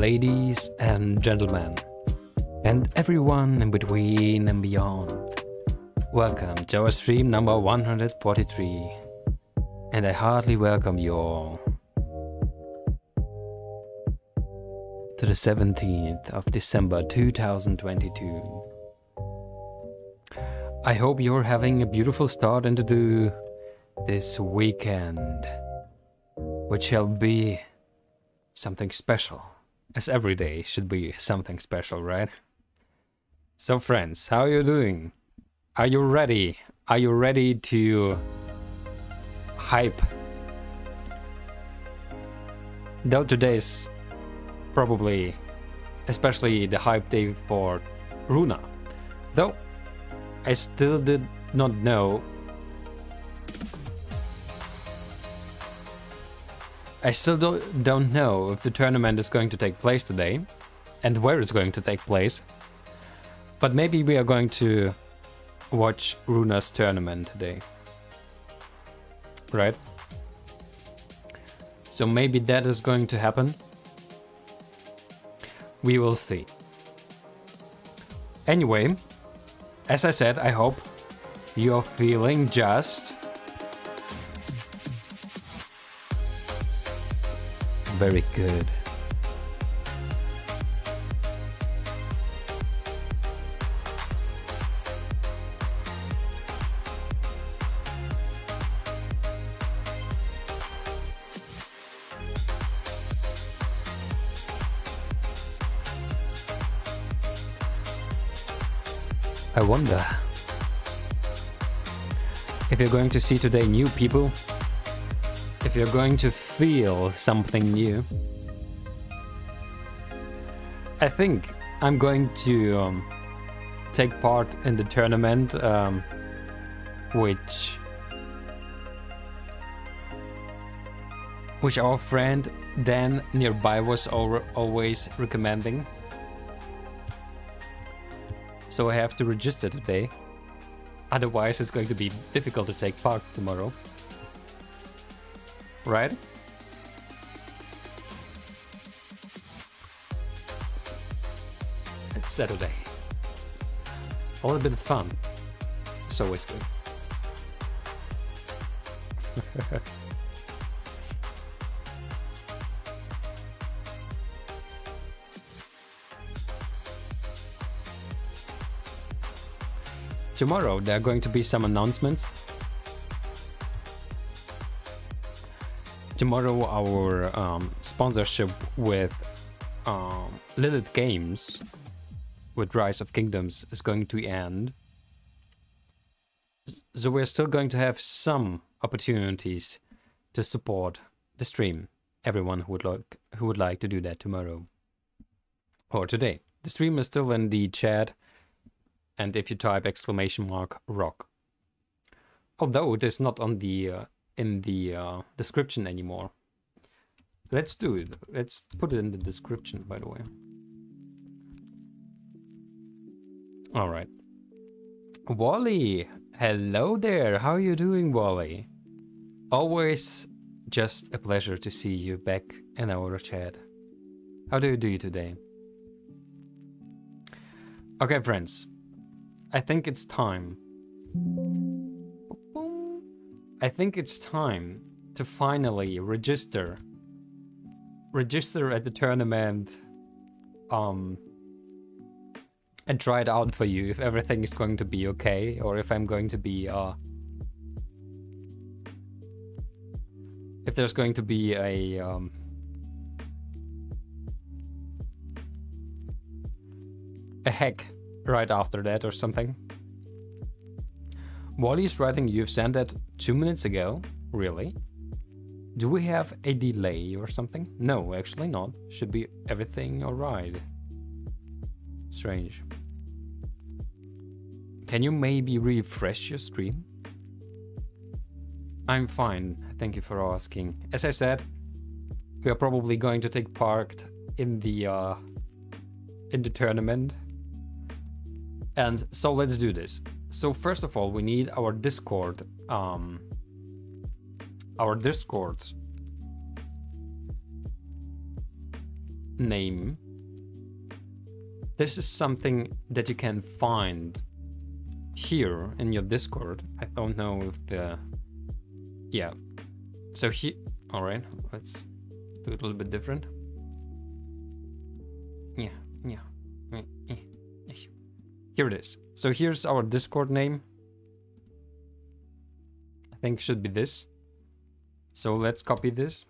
ladies and gentlemen, and everyone in between and beyond. Welcome to our stream number 143, and I heartily welcome you all to the 17th of December 2022. I hope you're having a beautiful start into the, this weekend, which shall be something special, as every day should be something special, right? So friends, how are you doing? Are you ready? Are you ready to hype? Though today's probably especially the hype day for Runah. Though I still did not know I still don't, know if the tournament is going to take place today and where it's going to take place. But maybe we are going to watch Runah's tournament today. Right? So maybe that is going to happen. We will see. Anyway, as I said, I hope you're feeling just very good. I wonder if you're going to see today new people, if you're going to feel something new. I think I'm going to um, take part in the tournament, um, which which our friend Dan nearby was al always recommending. So I have to register today. Otherwise, it's going to be difficult to take part tomorrow. Right? It's Saturday. A little bit of fun. It's always good. Tomorrow there are going to be some announcements. Tomorrow our um, sponsorship with um, Lilith Games with Rise of Kingdoms is going to end. So we're still going to have some opportunities to support the stream. Everyone who would like who would like to do that tomorrow or today. The stream is still in the chat and if you type exclamation mark rock. Although it is not on the uh, in the uh, description anymore. Let's do it. Let's put it in the description, by the way. All right. Wally, hello there. How are you doing, Wally? Always just a pleasure to see you back in our chat. How do you do today? Okay, friends. I think it's time. I think it's time to finally register. Register at the tournament. Um, and try it out for you if everything is going to be okay or if I'm going to be uh if there's going to be a um a hack right after that or something. Wally's writing you've sent that two minutes ago? Really? Do we have a delay or something? No, actually not. Should be everything alright. Strange. Can you maybe refresh your stream? I'm fine, thank you for asking. As I said, we are probably going to take part in the uh, in the tournament and so let's do this. So first of all, we need our Discord, um, our Discord name. This is something that you can find here in your Discord. I don't know if the... Yeah. So here... Alright, let's do it a little bit different. Yeah, yeah. Here it is. So here's our Discord name. Think should be this. So let's copy this.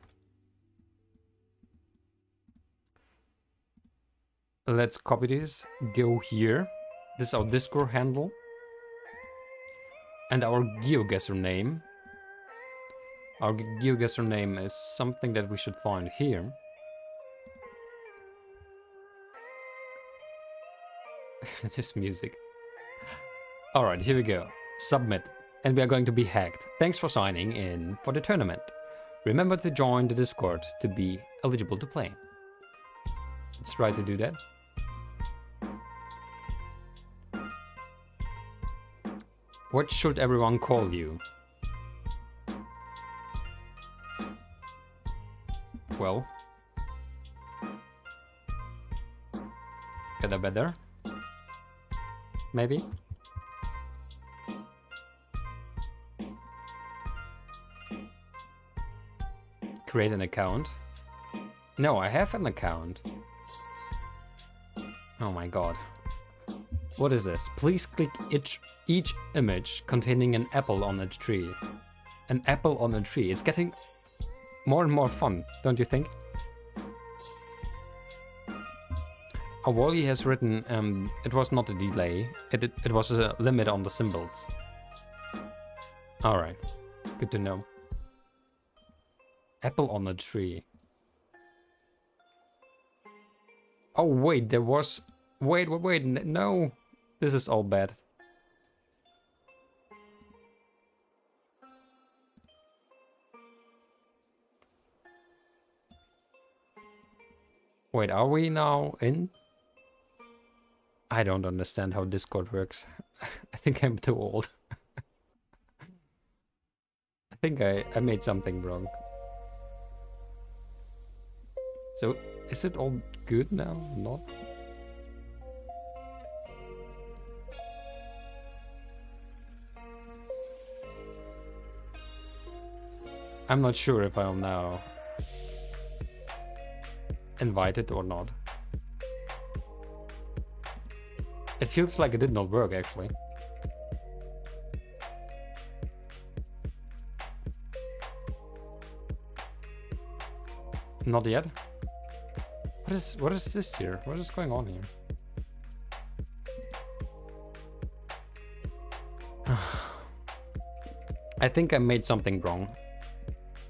Let's copy this, go here. This is our Discord handle. And our GeoGuessr name. Our GeoGuessr name is something that we should find here. this music. Alright, here we go. Submit. And we are going to be hacked. Thanks for signing in for the tournament. Remember to join the Discord to be eligible to play. Let's try to do that. What should everyone call you? Well. A better? Maybe? Create an account? No, I have an account. Oh my god. What is this? Please click each, each image containing an apple on a tree. An apple on a tree. It's getting more and more fun, don't you think? Wally has written, um, it was not a delay, it, it, it was a limit on the symbols. Alright, good to know. Apple on a tree. Oh wait, there was... Wait, wait, wait, no! This is all bad. Wait, are we now in? I don't understand how Discord works. I think I'm too old. I think I, I made something wrong. So, is it all good now? Not? I'm not sure if I'm now invited or not. It feels like it did not work actually. Not yet. What is what is this here? What is going on here? I think I made something wrong.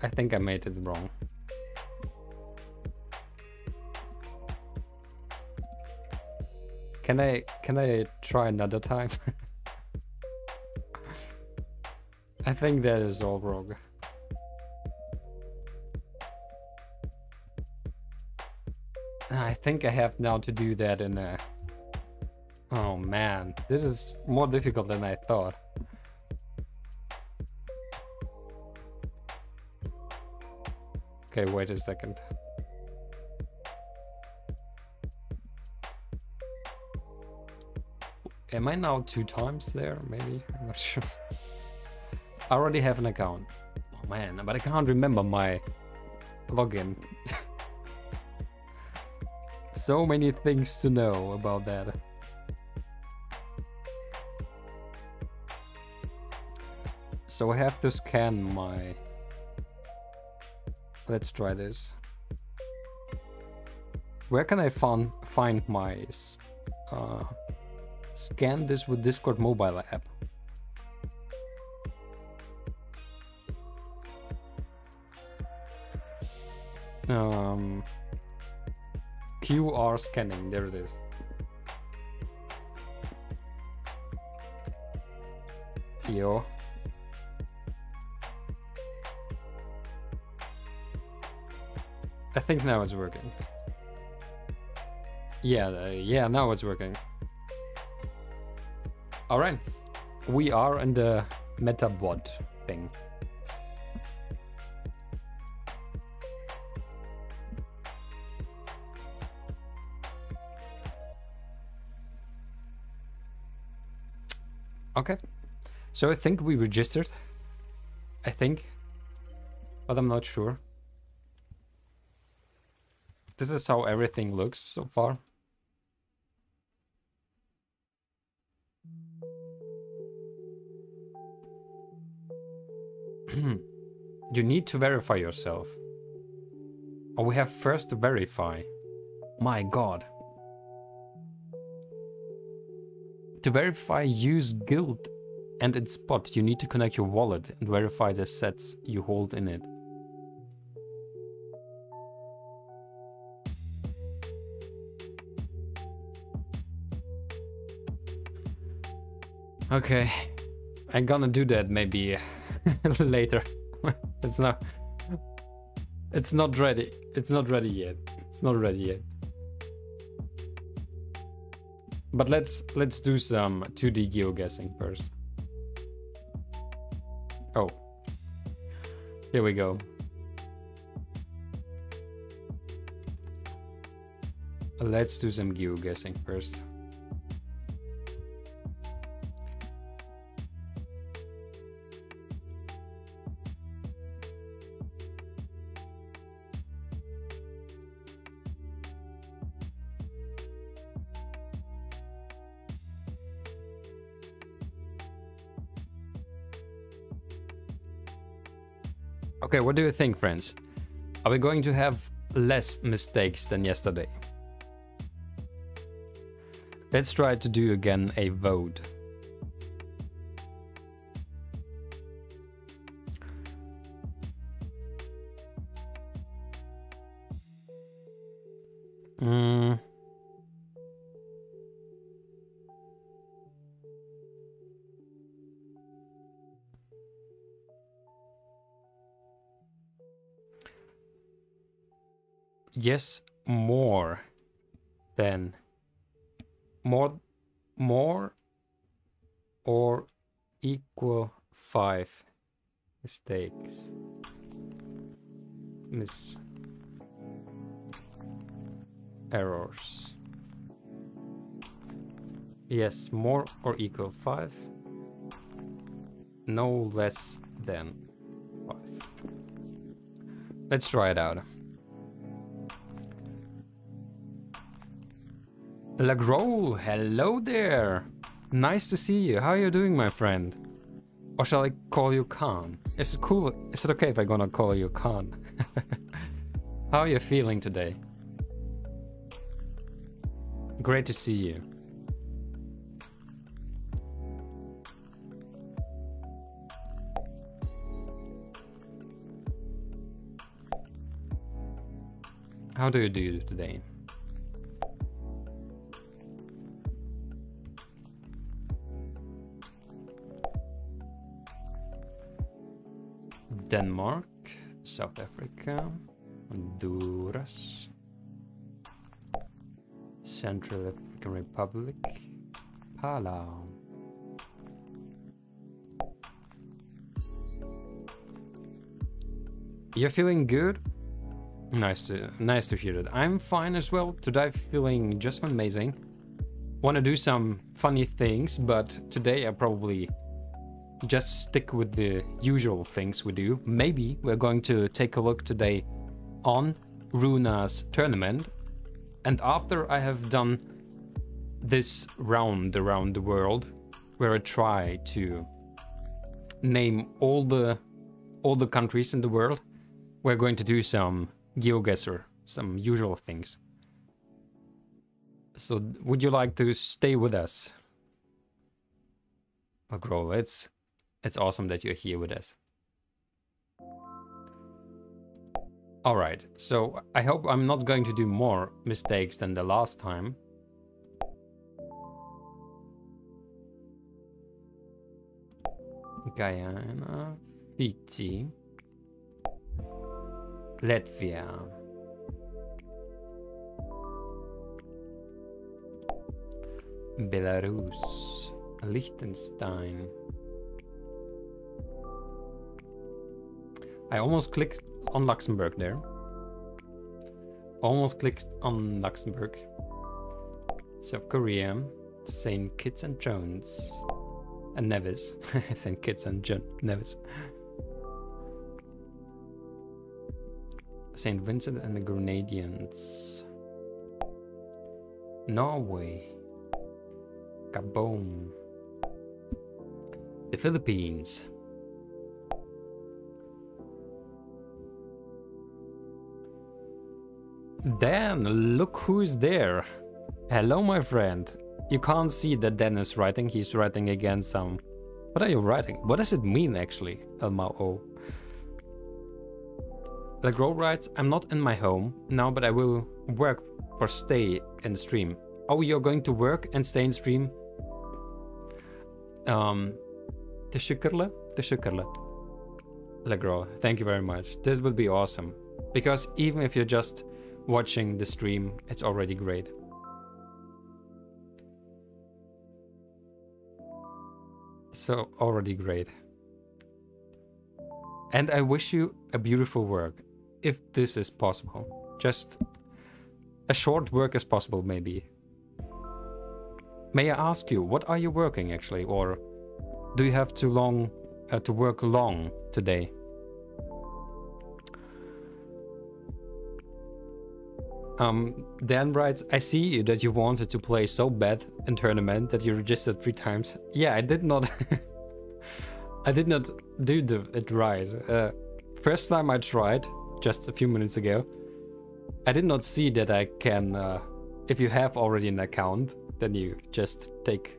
I think I made it wrong. Can I can I try another time? I think that is all wrong. I think I have now to do that in a... Oh man, this is more difficult than I thought. Okay, wait a second. Am I now two times there? Maybe? I'm not sure. I already have an account. Oh man, but I can't remember my login. so many things to know about that. So I have to scan my Let's try this. Where can I find find my uh, scan this with Discord mobile app? Um, QR scanning, there it is. Yo. I think now it's working. Yeah, uh, yeah, now it's working. Alright. We are in the MetaBot thing. Okay. So I think we registered. I think. But I'm not sure. This is how everything looks so far. you need to verify yourself. We have first to verify. My god. To verify use guild and its spot, you need to connect your wallet and verify the sets you hold in it. Okay, I'm gonna do that maybe later. it's not. It's not ready. It's not ready yet. It's not ready yet. But let's let's do some 2D geoguessing first. Oh. Here we go. Let's do some geoguessing first. Okay, what do you think, friends? Are we going to have less mistakes than yesterday? Let's try to do again a vote. Or equal five. No less than five. Let's try it out. Lagro, hello there. Nice to see you. How are you doing, my friend? Or shall I call you Khan? Is it cool? Is it okay if I'm gonna call you Khan? How are you feeling today? Great to see you. How do you do today? Denmark, South Africa, Honduras, Central African Republic, Palau. You're feeling good? Nice to nice to hear that. I'm fine as well. Today feeling just amazing. Want to do some funny things, but today I probably just stick with the usual things we do. Maybe we're going to take a look today on Runah's tournament. And after I have done this round around the world, where I try to name all the all the countries in the world, we're going to do some GeoGuessr, some usual things. So would you like to stay with us? Agro, let's it's awesome that you're here with us. Alright, so I hope I'm not going to do more mistakes than the last time. Guyana, Fiji, Latvia. Belarus, Liechtenstein. I almost clicked on Luxembourg there. Almost clicked on Luxembourg. South Korea, St. Kitts and Jones, and Nevis. St. Kitts and John Nevis. St. Vincent and the Grenadians. Norway. Gabon. The Philippines. Dan, look who's there. Hello, my friend. You can't see that Dan is writing. He's writing again some... What are you writing? What does it mean, actually? Elmao. Legro writes, I'm not in my home now, but I will work for stay and stream. Oh, you're going to work and stay in stream? Um, teşekkürler, teşekkürler. Legro, thank you very much. This would be awesome. Because even if you're just watching the stream, it's already great. So, already great. And I wish you a beautiful work, if this is possible. Just a short work as possible, maybe. May I ask you, what are you working actually? Or do you have too long uh, to work long today? Um, Dan writes, I see that you wanted to play so bad in tournament that you registered three times. Yeah, I did not... I did not do the, it right. Uh, first time I tried, just a few minutes ago, I did not see that I can... Uh, if you have already an account, then you just take...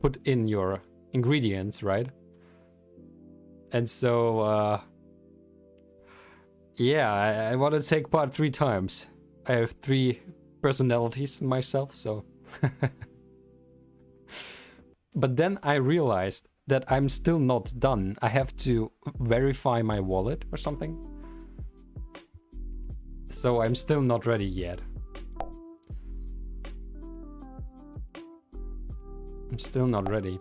Put in your ingredients, right? And so... Uh, yeah, I, I want to take part three times. I have three personalities myself, so. but then I realized that I'm still not done. I have to verify my wallet or something. So I'm still not ready yet. I'm still not ready.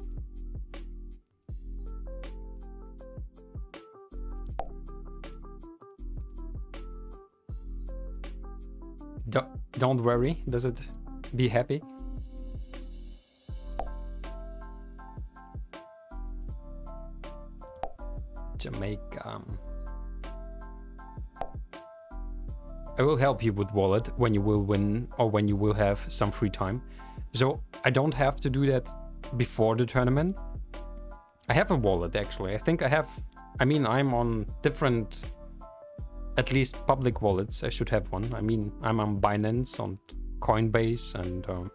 Don't, don't worry, does it be happy? Jamaica. I will help you with wallet when you will win or when you will have some free time. So I don't have to do that before the tournament. I have a wallet actually. I think I have, I mean, I'm on different at least public wallets. I should have one. I mean, I'm on Binance, on Coinbase, and um,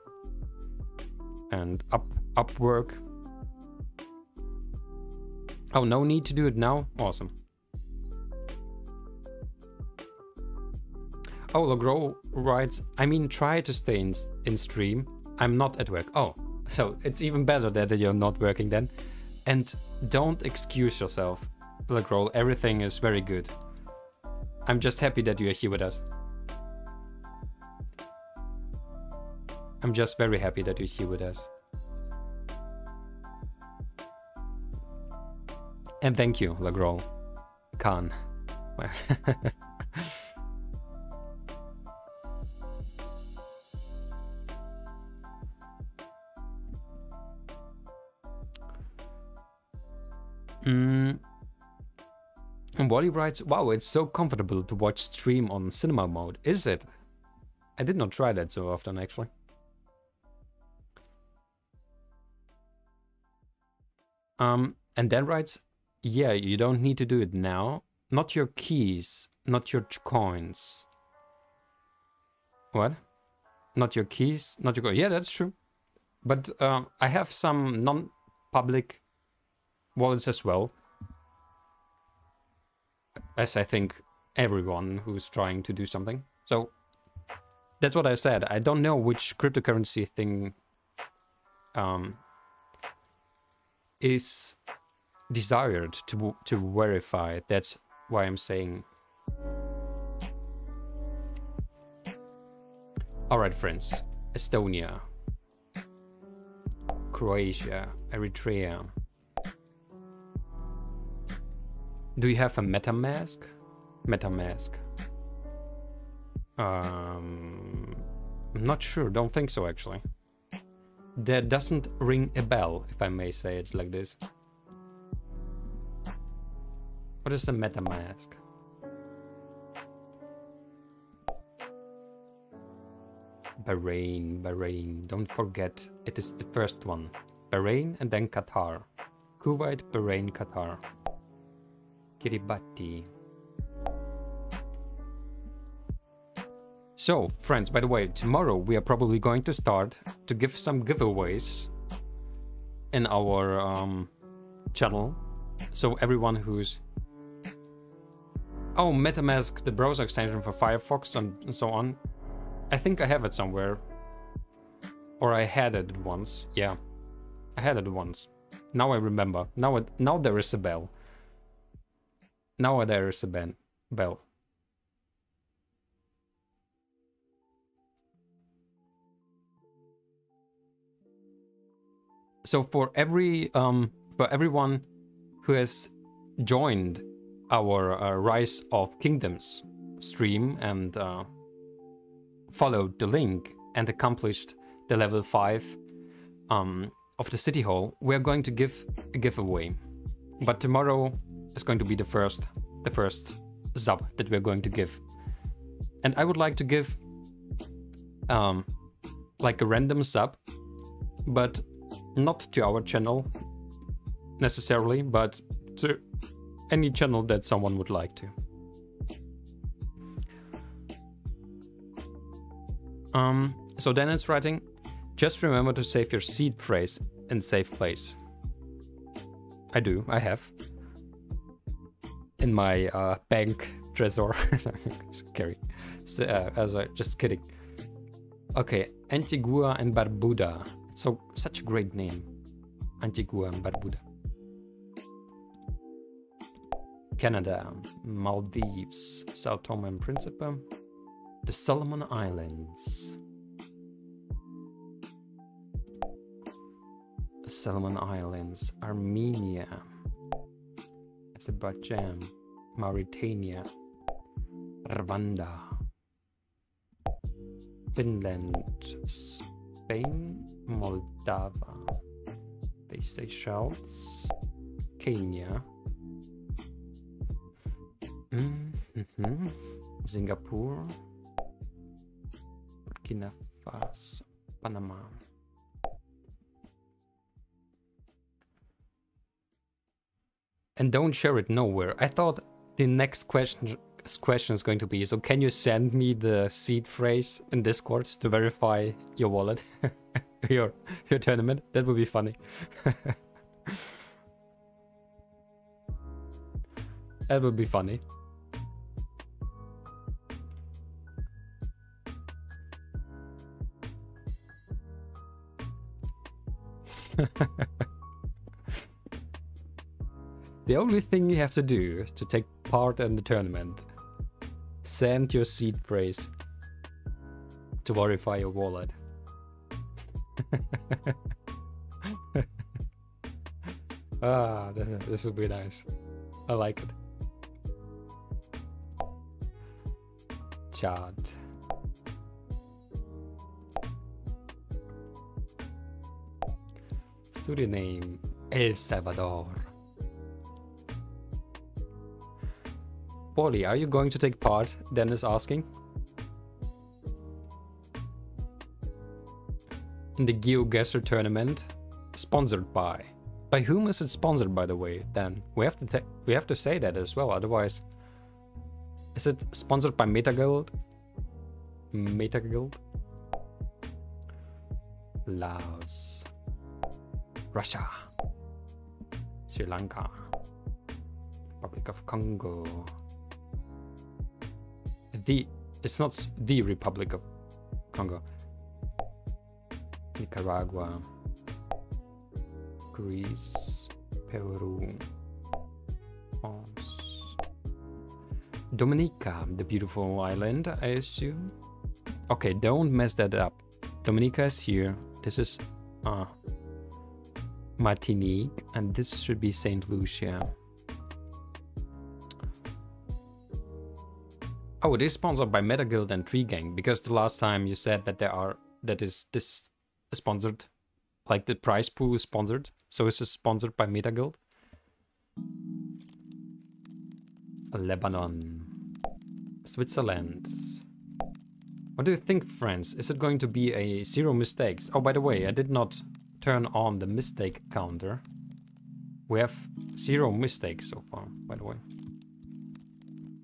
and Up Upwork. Oh, no need to do it now. Awesome. Oh, Logro writes, I mean, try to stay in, in stream. I'm not at work. Oh, so it's even better that you're not working then. And don't excuse yourself, Logro. Everything is very good. I'm just happy that you are here with us. I'm just very happy that you're here with us. And thank you, Lagrol Khan. mm. And Wally writes, wow, it's so comfortable to watch stream on cinema mode, is it? I did not try that so often, actually. Um, and Dan writes, yeah, you don't need to do it now. Not your keys, not your coins. What? Not your keys, not your coins. Yeah, that's true. But uh, I have some non-public wallets as well as I think everyone who's trying to do something. So that's what I said. I don't know which cryptocurrency thing um, is desired to to verify. That's why I'm saying. All right, friends. Estonia, Croatia, Eritrea. Do you have a MetaMask? MetaMask. Um, I'm not sure. Don't think so, actually. that doesn't ring a bell, if I may say it like this. What is a MetaMask? Bahrain, Bahrain. Don't forget, it is the first one. Bahrain and then Qatar. Kuwait, Bahrain, Qatar. Kiribati. So, friends, by the way, tomorrow we are probably going to start to give some giveaways in our um, channel. So everyone who's... Oh, MetaMask, the browser extension for Firefox and so on. I think I have it somewhere. Or I had it once. Yeah, I had it once. Now I remember. Now, it, now there is a bell. Now there is a ben, bell. so for every um, for everyone who has joined our uh, Rise of Kingdoms stream and uh, followed the link and accomplished the level five um, of the city hall, we are going to give a giveaway. But tomorrow is going to be the first the first sub that we're going to give, and I would like to give um, like a random sub, but not to our channel necessarily, but to any channel that someone would like to. Um, so then it's writing, just remember to save your seed phrase in safe place. I do, I have. In my uh, bank treasure. Scary. So, uh, just kidding. Okay, Antigua and Barbuda so such a great name. Antigua and Barbuda. Canada, Maldives, Sao Tome and Principe, the Solomon Islands. Solomon Islands, Armenia, Azerbaijan, Mauritania, Rwanda, Finland, Spain, Moldova, the Seychelles, Kenya, mm -hmm. Singapore, Burkina Faso, Panama. And don't share it nowhere. I thought the next question question is going to be, so can you send me the seed phrase in Discord to verify your wallet? your your tournament? That would be funny. that would be funny. the only thing you have to do to take part in the tournament Send your seed phrase to verify your wallet. ah, this, this would be nice. I like it. Chad. Studio name El Salvador. Polly, are you going to take part? Dan is asking. In the GeoGuessr tournament, sponsored by. By whom is it sponsored, by the way? Then we have to we have to say that as well. Otherwise, is it sponsored by MetaGuild? MetaGuild. Laos, Russia, Sri Lanka, Republic of Congo, the it's not the Republic of Congo. Nicaragua, Greece, Peru, France, Dominica, the beautiful island, I assume. Okay, don't mess that up. Dominica is here. This is uh, Martinique, and this should be Saint Lucia. Oh, it is sponsored by MetaGuild and Tree Gang because the last time you said that there are that is this sponsored Like the prize pool is sponsored. So is sponsored by MetaGuild? Lebanon. Switzerland. What do you think, friends? Is it going to be a zero mistakes? Oh, by the way, I did not turn on the mistake counter. We have zero mistakes so far, by the way.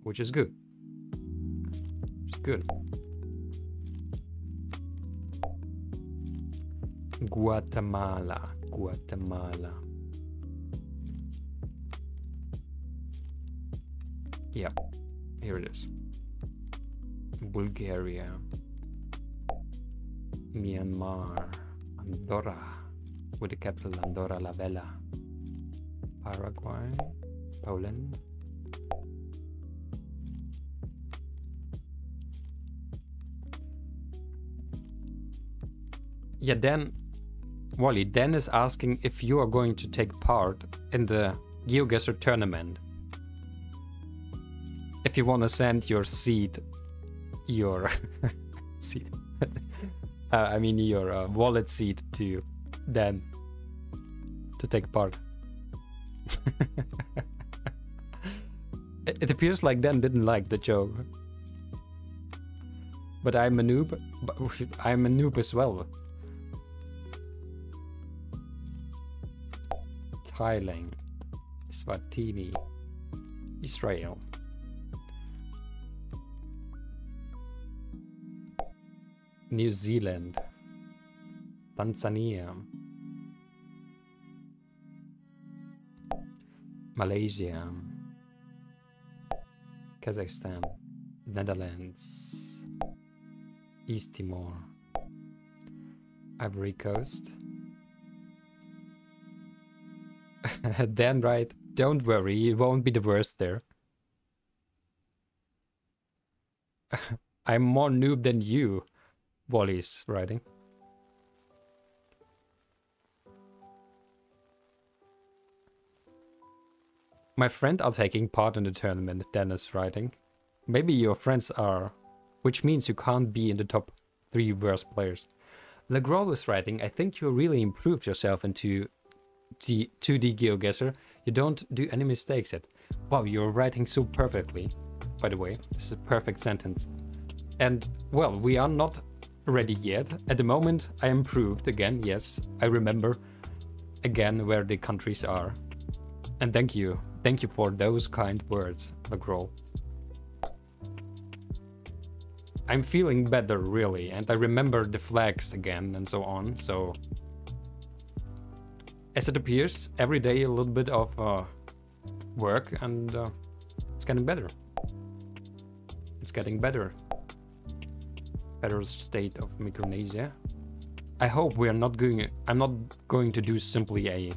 Which is good. Good. Guatemala, Guatemala. Yep, here it is. Bulgaria, Myanmar, Andorra, with the capital Andorra la Vella, Paraguay, Poland. Yeah, then, Wally, Dan is asking if you are going to take part in the GeoGuessr tournament. If you want to send your seed, your seed, uh, I mean your uh, wallet seed to Dan to take part. it appears like Dan didn't like the joke. But I'm a noob. But I'm a noob as well. Thailand, Swatini, Israel. New Zealand, Tanzania, Malaysia, Kazakhstan, Netherlands, East Timor, Ivory Coast. Dan right, don't worry, it won't be the worst there. I'm more noob than you. Wally's writing. My friend are taking part in the tournament, Dennis writing. Maybe your friends are, which means you can't be in the top three worst players. Lagrol is writing, I think you really improved yourself into the 2D GeoGuessr. You don't do any mistakes yet. Wow, you're writing so perfectly, by the way. This is a perfect sentence. And, well, we are not ready yet. At the moment, I improved again, yes. I remember again where the countries are. And thank you. Thank you for those kind words, Lagrol. I'm feeling better, really, and I remember the flags again and so on, so... As it appears, every day a little bit of uh, work and uh, it's getting better. It's getting better Better state of Micronesia. I hope we are not going, I'm not going to do simply a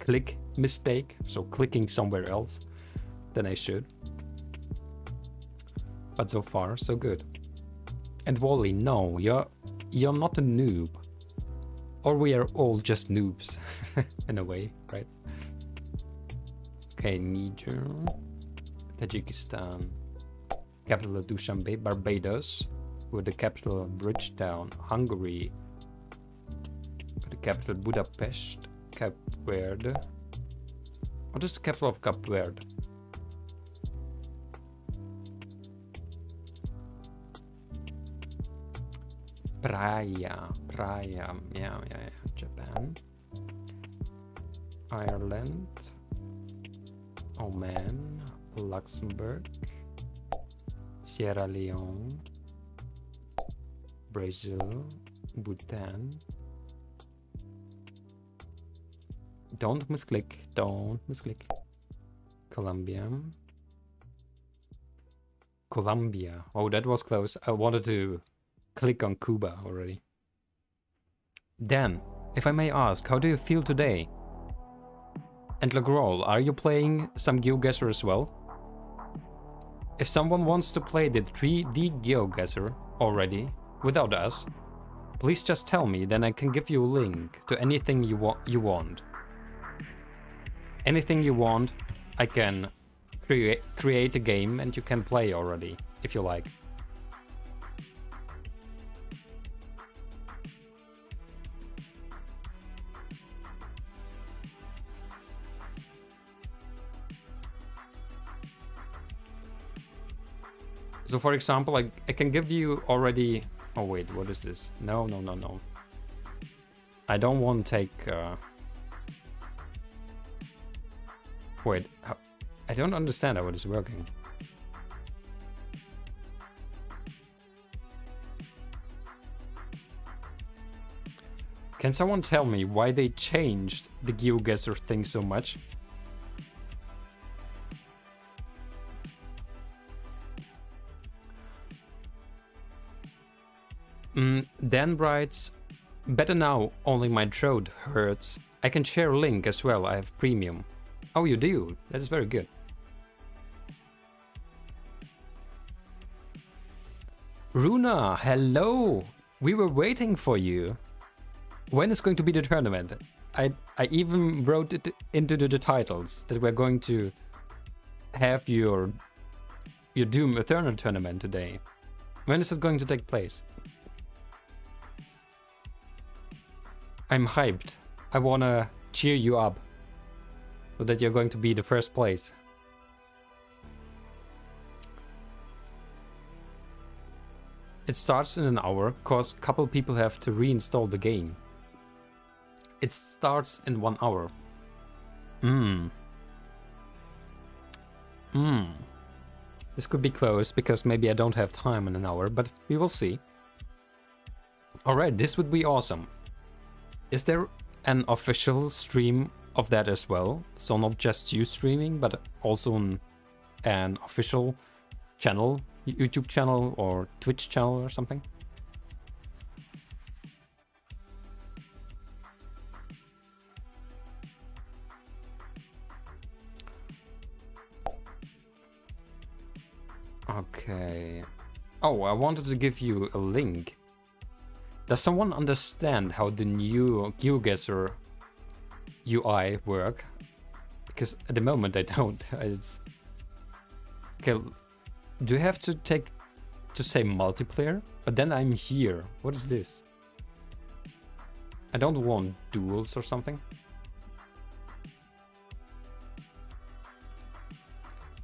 click mistake, so clicking somewhere else than I should. But so far, so good. And Wally, no, you're, you're not a noob. Or we are all just noobs, in a way, right? Okay, Niger, Tajikistan, capital of Dushanbe, Barbados, with the capital of Bridgetown, Hungary, with the capital of Budapest, Cape Verde. What is the capital of Cape Verde? Praia, Praia, yeah, yeah, yeah, Japan, Ireland, Oman, Luxembourg, Sierra Leone, Brazil, Bhutan. Don't misclick, don't misclick. Colombia. Colombia. Oh, that was close. I wanted to click on Cuba already. Dan, if I may ask, how do you feel today? And Lagrol, are you playing some GeoGuessr as well? If someone wants to play the 3D GeoGuessr already, without us, please just tell me, then I can give you a link to anything you, wa you want. Anything you want, I can crea create a game and you can play already, if you like. So for example, I, I can give you already... Oh wait, what is this? No, no, no, no. I don't want to take... Uh... Wait. I don't understand how it is working. Can someone tell me why they changed the GeoGuessr thing so much? Mm, Dan writes, better now, only my throat hurts. I can share a link as well, I have premium. Oh, you do? That is very good. Runah, hello! We were waiting for you. When is going to be the tournament? I I even wrote it into the, the titles that we're going to have your your Doom Eternal tournament today. When is it going to take place? I'm hyped. I wanna cheer you up so that you're going to be the first place. It starts in an hour, cause couple people have to reinstall the game. It starts in one hour. Hmm. Hmm. This could be close because maybe I don't have time in an hour, but we will see. Alright, this would be awesome. Is there an official stream of that as well? So not just you streaming, but also an, an official channel, YouTube channel or Twitch channel or something? Okay. Oh, I wanted to give you a link. Does someone understand how the new GeoGuessr UI work? Because at the moment I don't. It's... Okay, do you have to take to say multiplayer? But then I'm here. What is this? I don't want duels or something.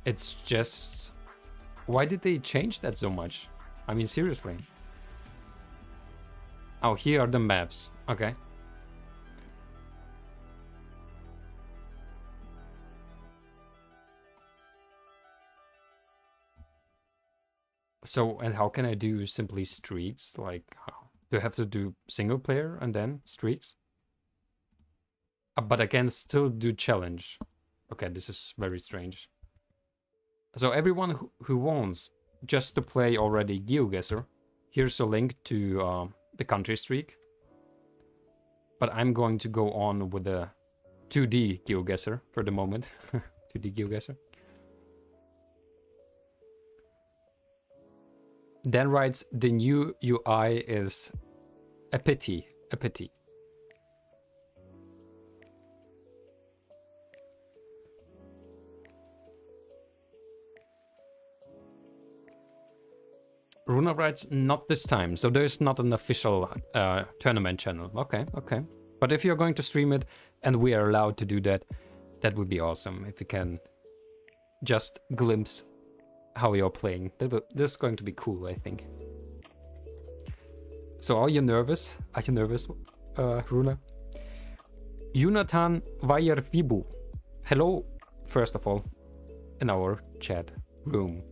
It's just why did they change that so much? I mean, seriously. Oh, here are the maps. Okay. So, and how can I do simply streaks? Like, do I have to do single player and then streaks? Uh, but I can still do challenge. Okay, this is very strange. So everyone who, who wants just to play already GeoGuessr, here's a link to uh, the country streak. But I'm going to go on with the 2D GeoGuessr for the moment. 2D GeoGuessr. Dan writes, the new UI is a pity, a pity. Runah writes, not this time. So there's not an official uh, tournament channel. Okay, okay. But if you're going to stream it and we are allowed to do that, that would be awesome. If you can just glimpse how you're playing. This is going to be cool, I think. So are you nervous? Are you nervous, uh, Runah? Jonathan Vayervibu. Hello, first of all, in our chat room.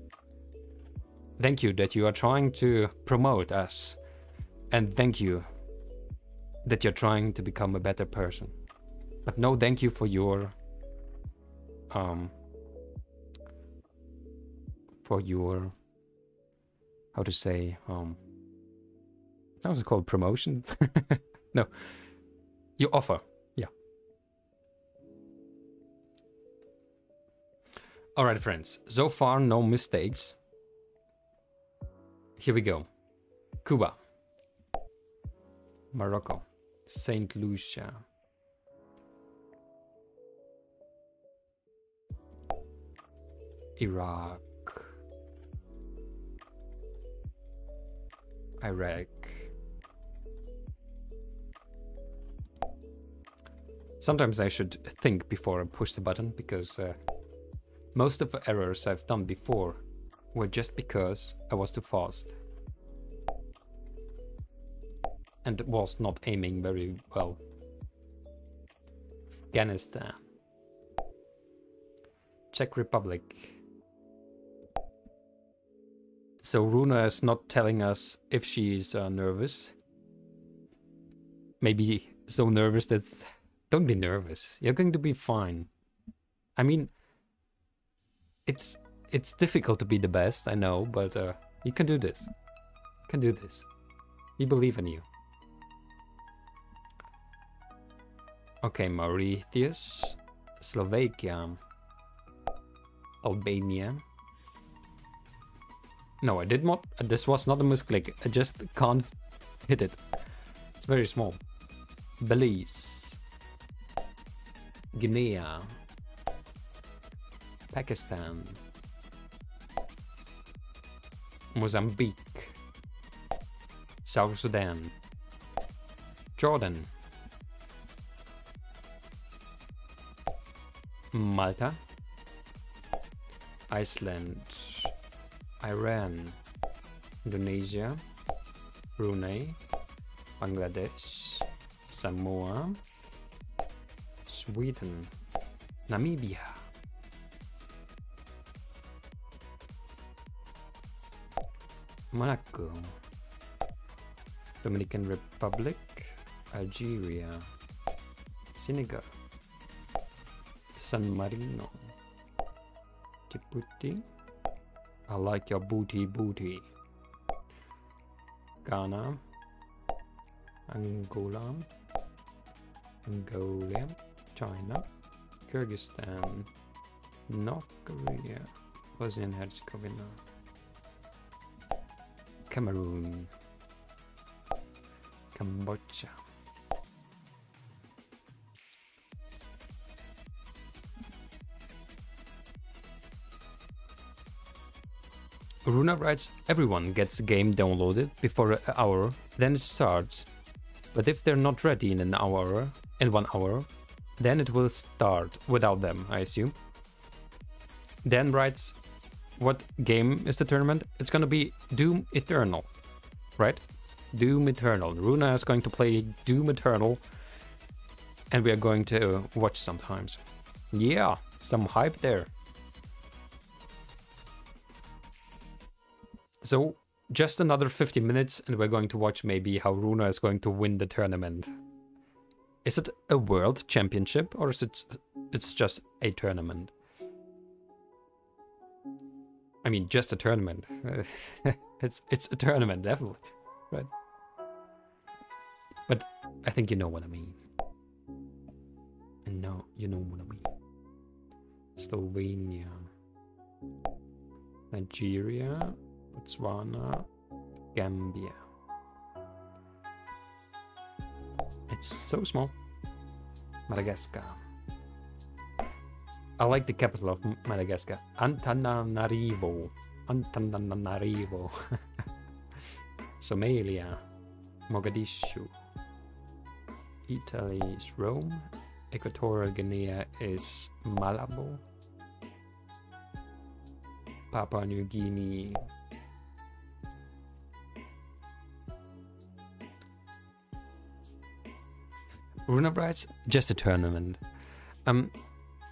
Thank you that you are trying to promote us. And thank you that you're trying to become a better person. But no thank you for your um for your how to say um how's it called promotion? no. Your offer. Yeah. Alright friends, so far no mistakes. Here we go. Cuba. Morocco. St. Lucia. Iraq. Iraq. Sometimes I should think before I push the button because uh, most of the errors I've done before were just because I was too fast. And was not aiming very well. Afghanistan. Czech Republic. So Runah is not telling us if she's uh, nervous. Maybe so nervous that don't be nervous. You're going to be fine. I mean, it's it's difficult to be the best, I know, but uh, you can do this. You can do this. We believe in you. Okay, Mauritius, Slovakia, Albania. No, I did not. This was not a misclick. I just can't hit it. It's very small. Belize, Guinea, Pakistan, Mozambique, South Sudan, Jordan, Malta, Iceland, Iran, Indonesia, Brunei, Bangladesh, Samoa, Sweden, Namibia, Monaco, Dominican Republic, Algeria, Senegal, San Marino, Djibouti. I like your booty booty. Ghana, Angola, Mongolia, China, Kyrgyzstan, North Korea, Bosnia and Herzegovina, Cameroon, Cambodia. Runah writes, everyone gets the game downloaded before an hour, then it starts. But if they're not ready in an hour, in one hour, then it will start without them, I assume. Dan writes, what game is the tournament? It's gonna be Doom Eternal, right? Doom Eternal. Runah is going to play Doom Eternal, and we are going to watch sometimes. Yeah, some hype there. So, just another 50 minutes, and we're going to watch maybe how Runah is going to win the tournament. Is it a world championship, or is it it's just a tournament? I mean, just a tournament. it's it's a tournament, definitely, right? But I think you know what I mean. And no, you know what I mean. Slovenia, Nigeria, Botswana, Gambia. It's so small. Madagascar. I like the capital of Madagascar. Antananarivo. Antananarivo. Somalia. Mogadishu. Italy is Rome. Equatorial Guinea is Malabo. Papua New Guinea. Runah writes, just a tournament. Um,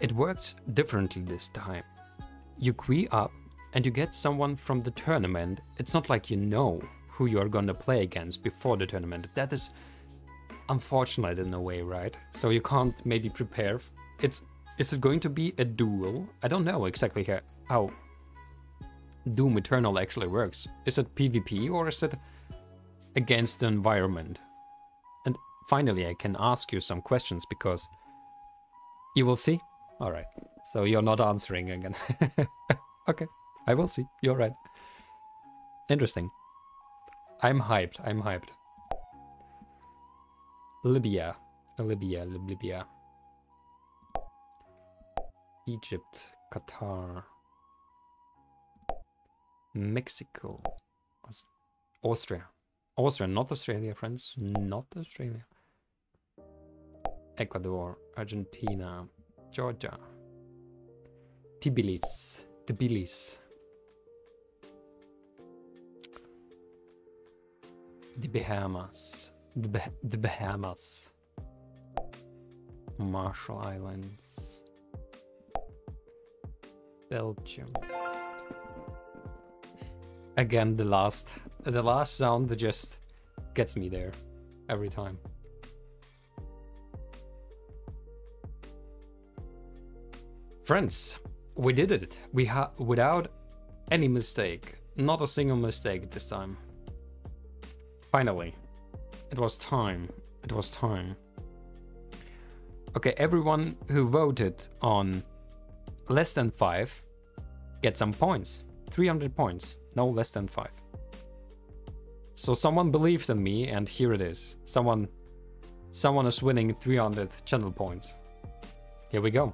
it works differently this time. You queue up and you get someone from the tournament. It's not like you know who you're gonna play against before the tournament. That is unfortunate in a way, right? So you can't maybe prepare. It's is it going to be a duel? I don't know exactly how Doom Eternal actually works. Is it PvP or is it against the environment? And finally, I can ask you some questions because you will see. All right. So you're not answering again. okay. I will see. You're right. Interesting. I'm hyped. I'm hyped. Libya. Libya. Libya. Egypt. Qatar. Mexico. Austria. Austria, not Australia, friends. Not Australia. Ecuador. Argentina. Georgia. Tbilisi. Tbilisi. The Bahamas. The, bah the Bahamas. Marshall Islands. Belgium. Again, the last, the last sound that just gets me there every time. Friends, we did it. We ha without any mistake. Not a single mistake this time. Finally. It was time. It was time. Okay, everyone who voted on less than 5 get some points. 300 points. No less than 5. So someone believed in me and here it is. Someone someone is winning 300 channel points. Here we go.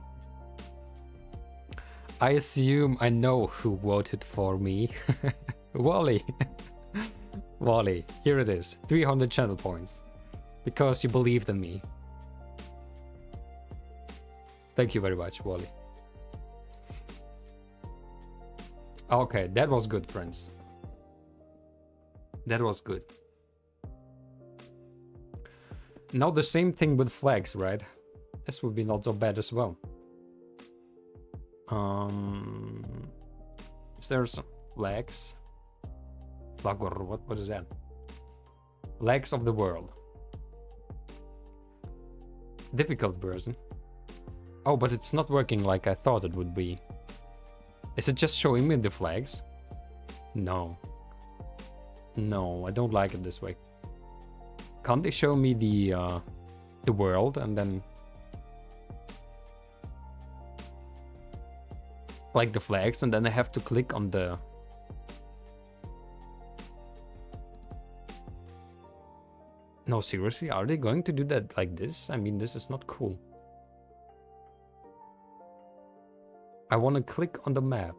I assume I know who voted for me. Wally. Wally, here it is. 300 channel points. Because you believed in me. Thank you very much, Wally. Okay, that was good, friends. That was good. Now the same thing with flags, right? This would be not so bad as well. Um, is there some flags? Flag or what? What is that? Flags of the world. Difficult version. Oh, but it's not working like I thought it would be. Is it just showing me the flags? No. No, I don't like it this way. Can't they show me the uh, the world and then like the flags and then I have to click on the No, seriously, are they going to do that like this? I mean, this is not cool. I want to click on the map.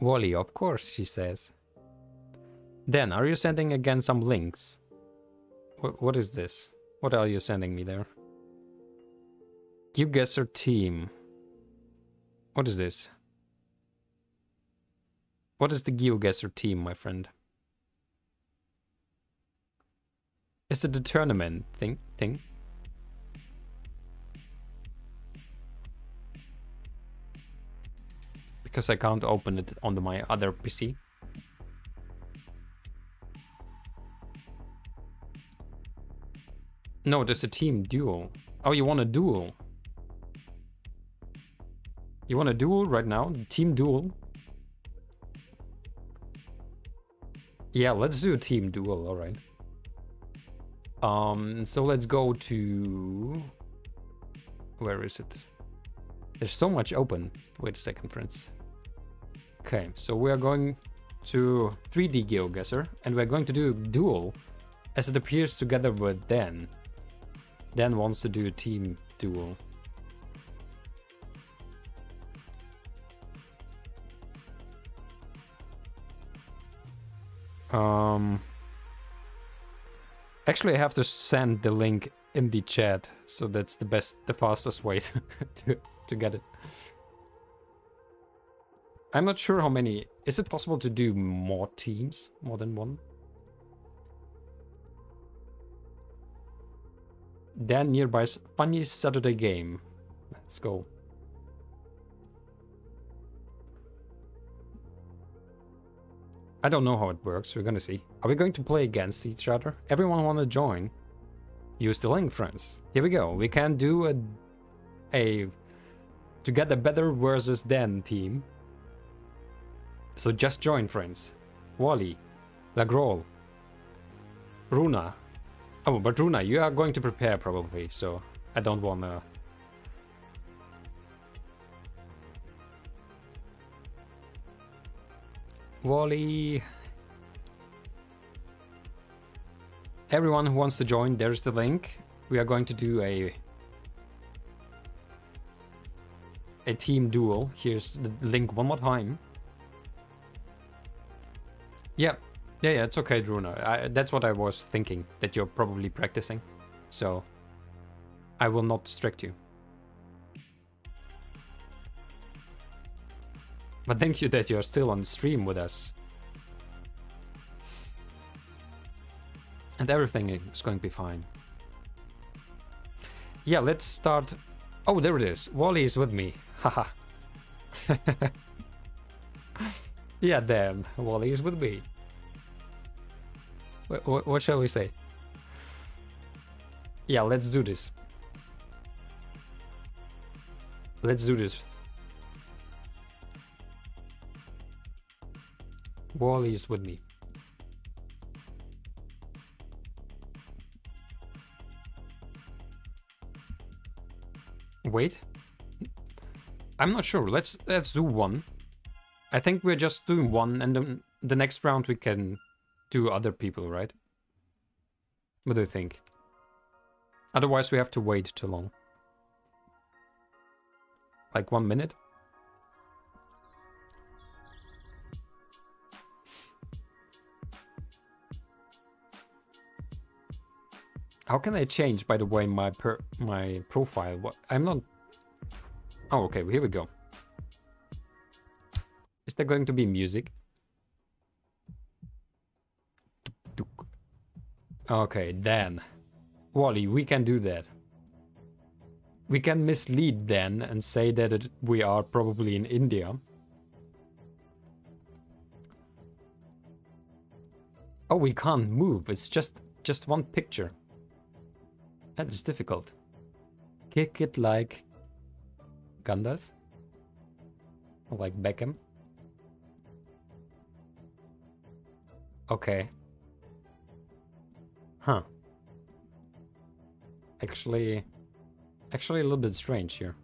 Wally, of course, she says. Then, are you sending again some links? What, what is this? What are you sending me there? GeoGuessr team. What is this? What is the GeoGuessr team, my friend? Is it a tournament thing? thing? Because I can't open it on my other PC. No, there's a team duel. Oh, you want a duel? You want a duel right now? Team duel? Yeah, let's do a team duel, alright. Um, so let's go to... Where is it? There's so much open. Wait a second, friends. Okay, so we are going to 3D GeoGuessr, and we're going to do a duel, as it appears together with Dan. Dan wants to do a team duel. Um, actually, I have to send the link in the chat, so that's the best, the fastest way to, to, to get it. I'm not sure how many. Is it possible to do more teams? More than one? Dan nearby funny Saturday game. Let's go. I don't know how it works. We're gonna see. Are we going to play against each other? Everyone wanna join? Use the link, friends. Here we go. We can do a a to get a better versus Dan team. So just join, friends. Wally, Lagrol, Runah. Oh, but Runah, you are going to prepare probably, so I don't wanna Wally. Everyone who wants to join, there's the link. We are going to do a a team duel. Here's the link one more time. Yeah, yeah, yeah, it's okay, Druna. I, that's what I was thinking, that you're probably practicing. So, I will not distract you. But thank you that you're still on stream with us. And everything is going to be fine. Yeah, let's start... Oh, there it is. Wally is with me. Haha. yeah, damn. Wally is with me. What, what shall we say? Yeah, let's do this. Let's do this. Wally is with me. Wait. I'm not sure. Let's let's do one. I think we're just doing one and then the next round we can do other people, right? What do you think? Otherwise we have to wait too long. Like one minute? How can I change, by the way, my per my profile? What I'm not. Oh, okay. Here we go. Is there going to be music? Okay, then. Wally, we can do that. We can mislead then and say that it, we are probably in India. Oh, we can't move. It's just just one picture. That is difficult. Kick it like Gandalf? Or like Beckham? Okay. Huh. Actually, actually a little bit strange here.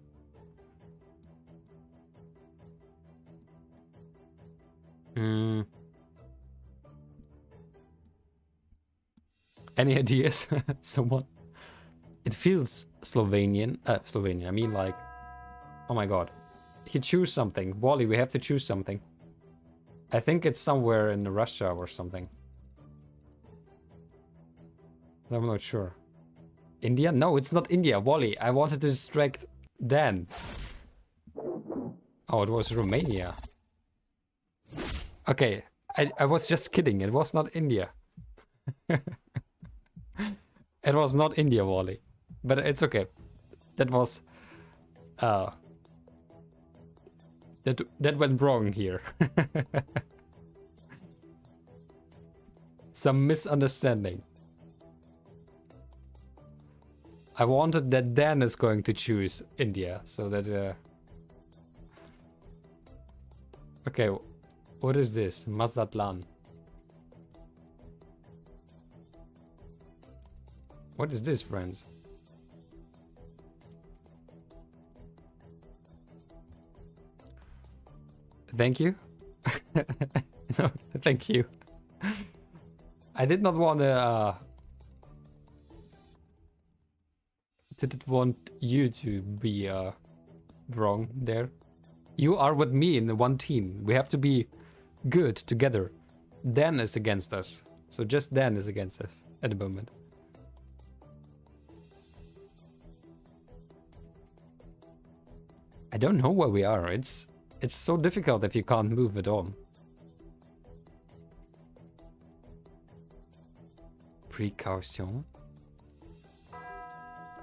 Hmm. Any ideas? Someone? It feels Slovenian. Uh, Slovenian. I mean, like, oh my god. He choose something. Wally, we have to choose something. I think it's somewhere in Russia or something. I'm not sure. India? No, it's not India. Wally, I wanted to distract Dan. Oh, it was Romania. Okay, I, I was just kidding. It was not India. it was not India, Wally but it's okay. That was uh that that went wrong here. Some misunderstanding. I wanted that Dan is going to choose India, so that uh Okay, what is this? Mazatlan. What is this, friends? Thank you. no, thank you. I did not want to. Uh, didn't want you to be uh, wrong there. You are with me in the one team. We have to be good together. Dan is against us. So just Dan is against us at the moment. I don't know where we are. It's it's so difficult if you can't move at all. Precaution.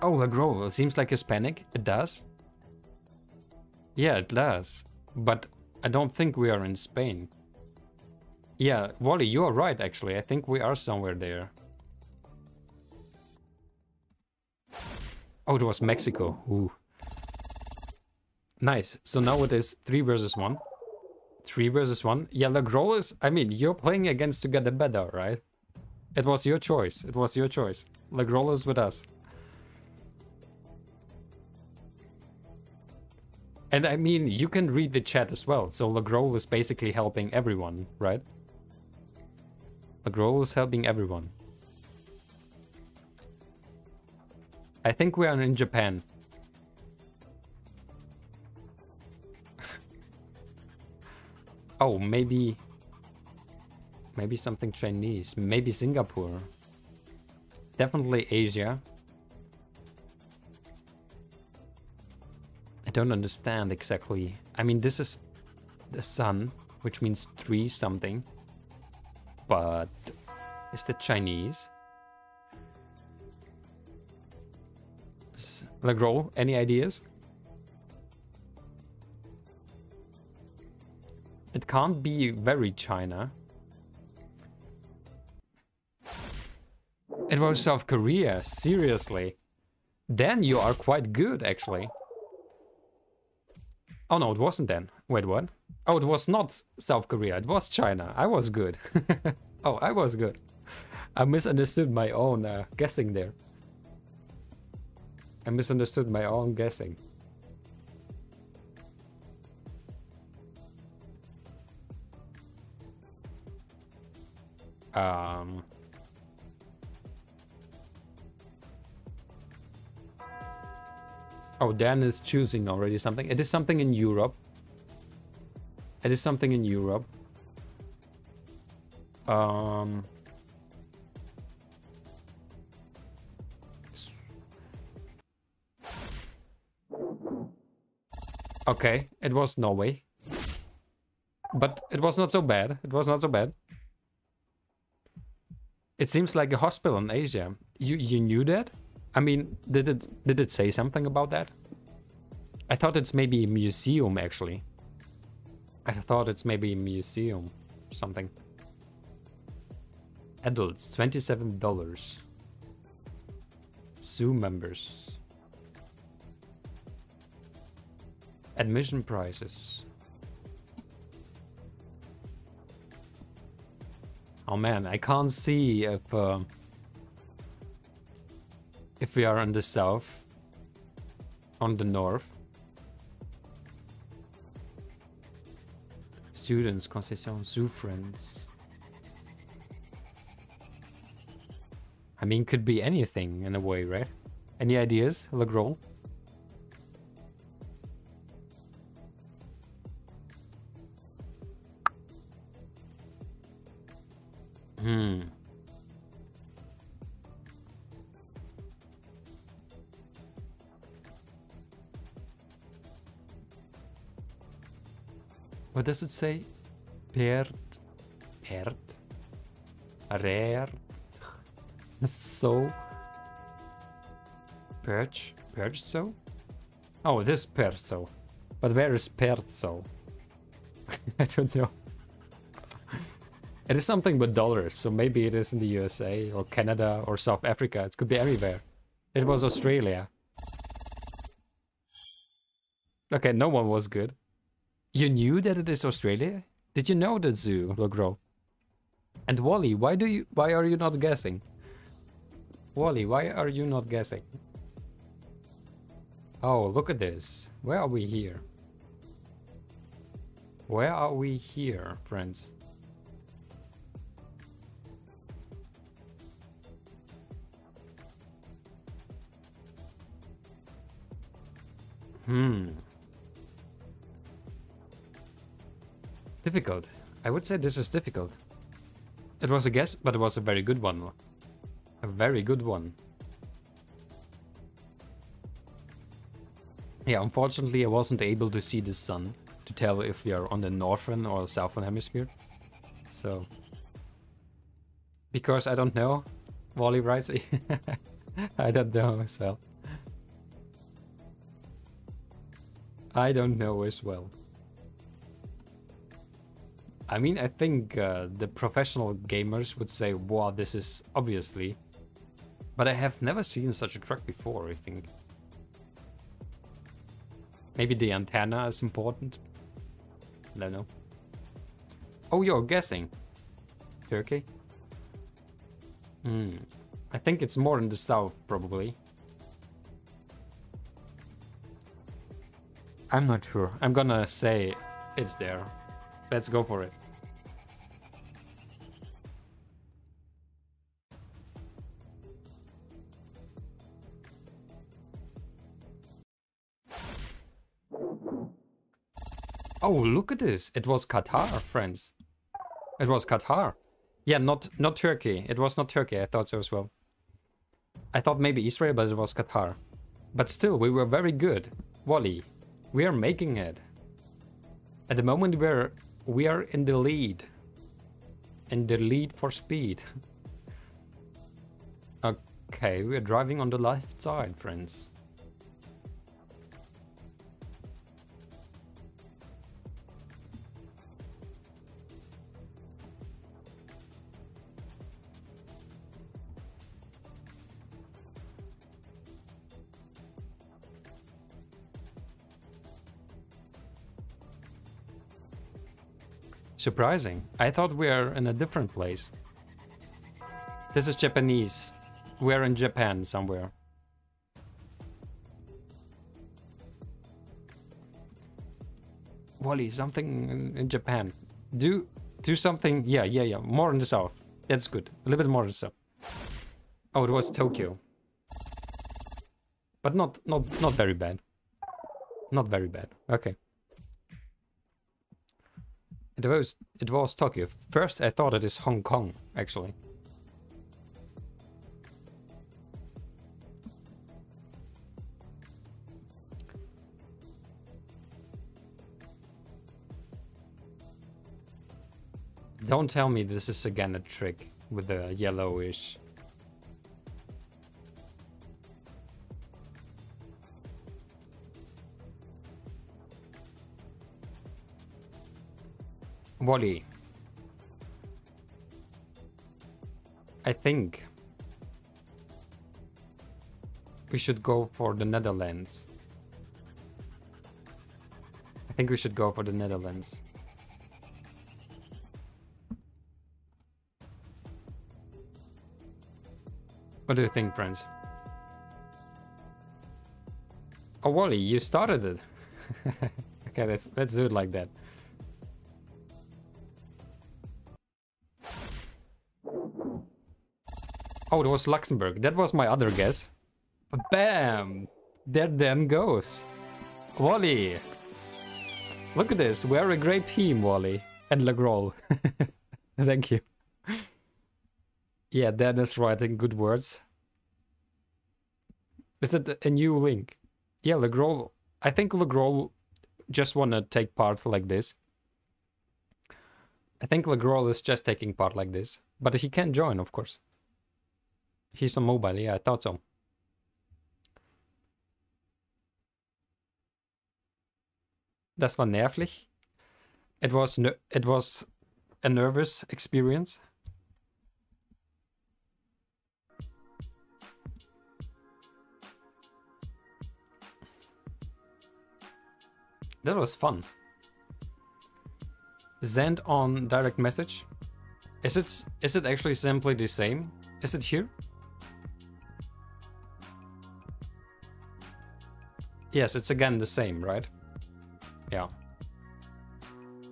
Oh, Lagrol, it seems like Hispanic. It does. Yeah, it does. But I don't think we are in Spain. Yeah, Wally, you are right, actually. I think we are somewhere there. Oh, it was Mexico. Ooh. Nice. So now it is 3 versus 1. 3 versus 1. Yeah, Lagrol is... I mean, you're playing against to get Together Better, right? It was your choice. It was your choice. Lagrol is with us. And I mean, you can read the chat as well. So Lagrol is basically helping everyone, right? Lagrol is helping everyone. I think we are in Japan. Oh, maybe... Maybe something Chinese. Maybe Singapore. Definitely Asia. I don't understand exactly. I mean, this is the sun, which means three something. But is the Chinese? Legro, any ideas? It can't be very China. It was South Korea, seriously. Then you are quite good, actually. Oh no, it wasn't then. Wait, what? Oh, it was not South Korea, it was China. I was good. oh, I was good. I misunderstood my own uh, guessing there. I misunderstood my own guessing. Um... Oh, Dan is choosing already something. It is something in Europe. It is something in Europe. Um... Okay, it was Norway. But it was not so bad. It was not so bad. It seems like a hospital in Asia. You you knew that? I mean, did it did it say something about that? I thought it's maybe a museum actually. I thought it's maybe a museum or something. Adults, $27. Zoo members. Admission prices. Oh man, I can't see if uh, if we are on the south, on the north. Students, concession, zoo friends. I mean, could be anything in a way, right? Any ideas, Lagrol? Hmm. What does it say? Pert. Pert. Rare. So. Perch. Perch so? Oh, this Perzo. But where is Perzo? I don't know. It is something with dollars, so maybe it is in the USA or Canada or South Africa. It could be anywhere. It was Australia. Okay, no one was good. You knew that it is Australia? Did you know that zoo, Logro? And Wally, why do you why are you not guessing? Wally, why are you not guessing? Oh, look at this. Where are we here? Where are we here, friends? Hmm. Difficult. I would say this is difficult. It was a guess, but it was a very good one. A very good one. Yeah, unfortunately I wasn't able to see the sun to tell if we are on the northern or southern hemisphere. So... Because I don't know, Wally writes, I don't know as well. I don't know as well. I mean, I think uh, the professional gamers would say, wow, this is obviously. But I have never seen such a truck before, I think. Maybe the antenna is important. I don't know. Oh, you're guessing. Turkey? Hmm. I think it's more in the south, probably. I'm not sure. I'm gonna say it's there. Let's go for it. Oh, look at this. It was Qatar, friends. It was Qatar. Yeah, not not Turkey. It was not Turkey. I thought so as well. I thought maybe Israel, but it was Qatar. But still, we were very good. Wally, we are making it. At the moment we're we are in the lead. In the lead for speed. okay, we are driving on the left side, friends. Surprising. I thought we are in a different place. This is Japanese. We're in Japan somewhere. Wally, something in, in Japan. Do do something. Yeah, yeah, yeah. More in the south. That's good. A little bit more in the south. Oh, it was Tokyo. But not not not very bad. Not very bad. Okay. It was it was Tokyo. First I thought it is Hong Kong, actually. Don't tell me this is again a trick with the yellowish. Wally. I think we should go for the Netherlands. I think we should go for the Netherlands. What do you think, friends? Oh, Wally, you started it. okay, let's let's do it like that. Oh, it was Luxembourg. That was my other guess. Bam! There then goes. Wally! Look at this. We're a great team, Wally. And Lagrol. Thank you. Yeah, Dan is writing good words. Is it a new link? Yeah, Lagrol. I think Lagrol just want to take part like this. I think Lagrol is just taking part like this. But he can join, of course. He's on mobile, yeah, I thought so. Das war nervlich. It was, it was a nervous experience. That was fun. Send on direct message. Is it is it actually simply the same? Is it here? Yes, it's again the same, right? Yeah.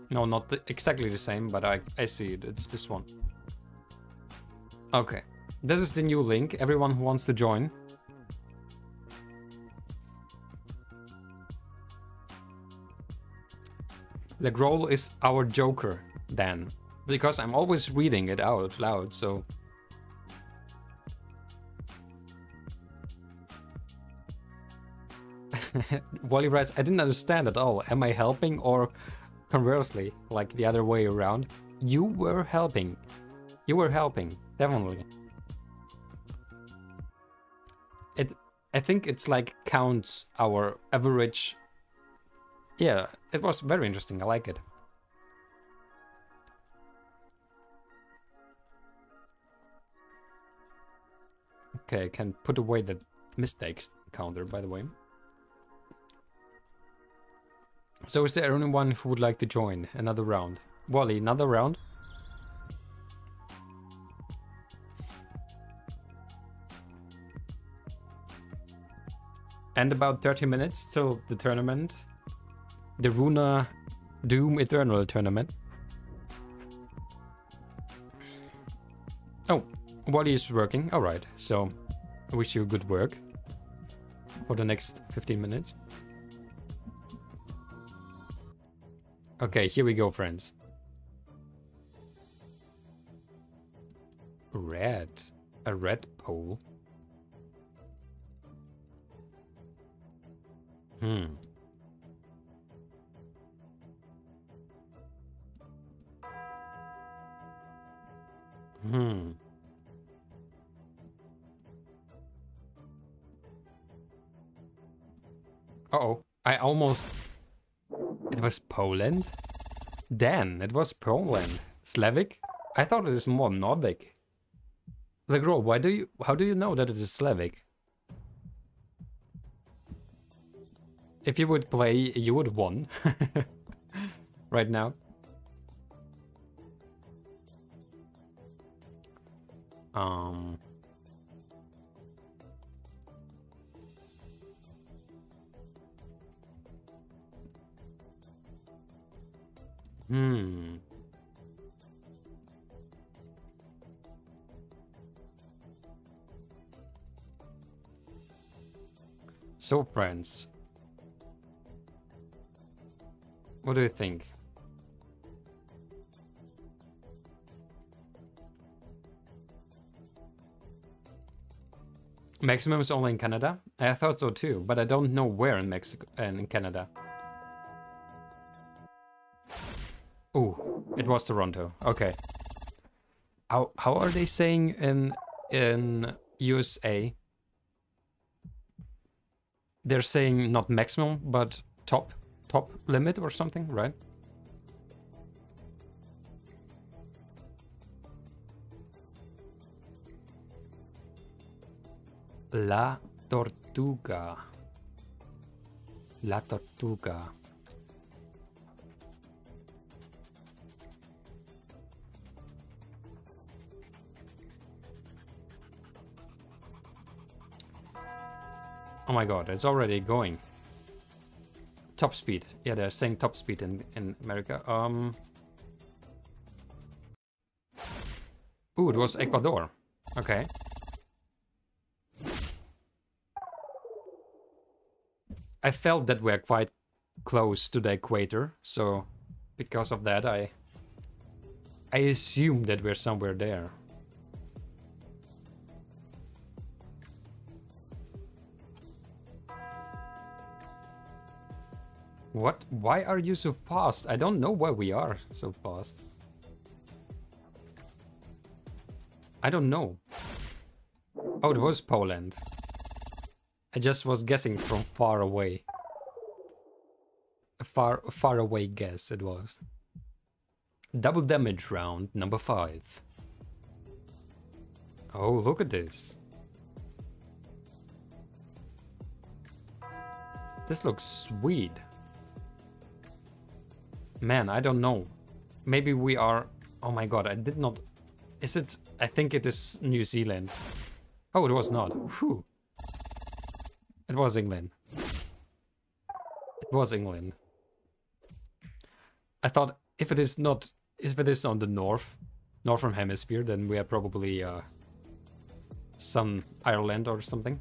No, not the, exactly the same, but I, I see it. It's this one. Okay. This is the new link. Everyone who wants to join, Lagrol is our Joker, then. Because I'm always reading it out loud, so... Wally writes, I didn't understand at all. Am I helping or conversely, like the other way around? You were helping. You were helping, definitely. It, I think it's like counts our average yeah, it was very interesting. I like it. Okay, I can put away the mistakes counter, by the way. So is there anyone who would like to join another round? Wally, another round? And about 30 minutes till the tournament the Runah Doom Eternal tournament. Oh, Wally is working. Alright, so I wish you good work for the next 15 minutes. Okay, here we go, friends. Red. A red pole. Hmm. Hmm. Uh oh I almost... It was Poland? Dan, it was Poland. Slavic? I thought it is more Nordic. Lagrol, why do you how do you know that it is Slavic? If you would play, you would won. right now. Um Hmm. So, friends, what do you think? Maximum is only in Canada? I thought so too, but I don't know where in Mexico and in Canada. Was Toronto. Okay. How how are they saying in in USA? They're saying not maximum, but top top limit or something, right? La tortuga. La tortuga. Oh my god, it's already going. Top speed. Yeah, they're saying top speed in, in America. Um. Ooh, it was Ecuador. Okay. I felt that we're quite close to the equator, so because of that I I assume that we're somewhere there. What? Why are you so fast? I don't know why we are so fast. I don't know. Oh, it was Poland. I just was guessing from far away. A far, far away guess it was. Double damage round number five. Oh, look at this. This looks sweet. Man, I don't know. Maybe we are... Oh my god, I did not... Is it... I think it is New Zealand. Oh, it was not. Whew. It was England. It was England. I thought if it is not... If it is on the north, northern hemisphere, then we are probably uh, some Ireland or something.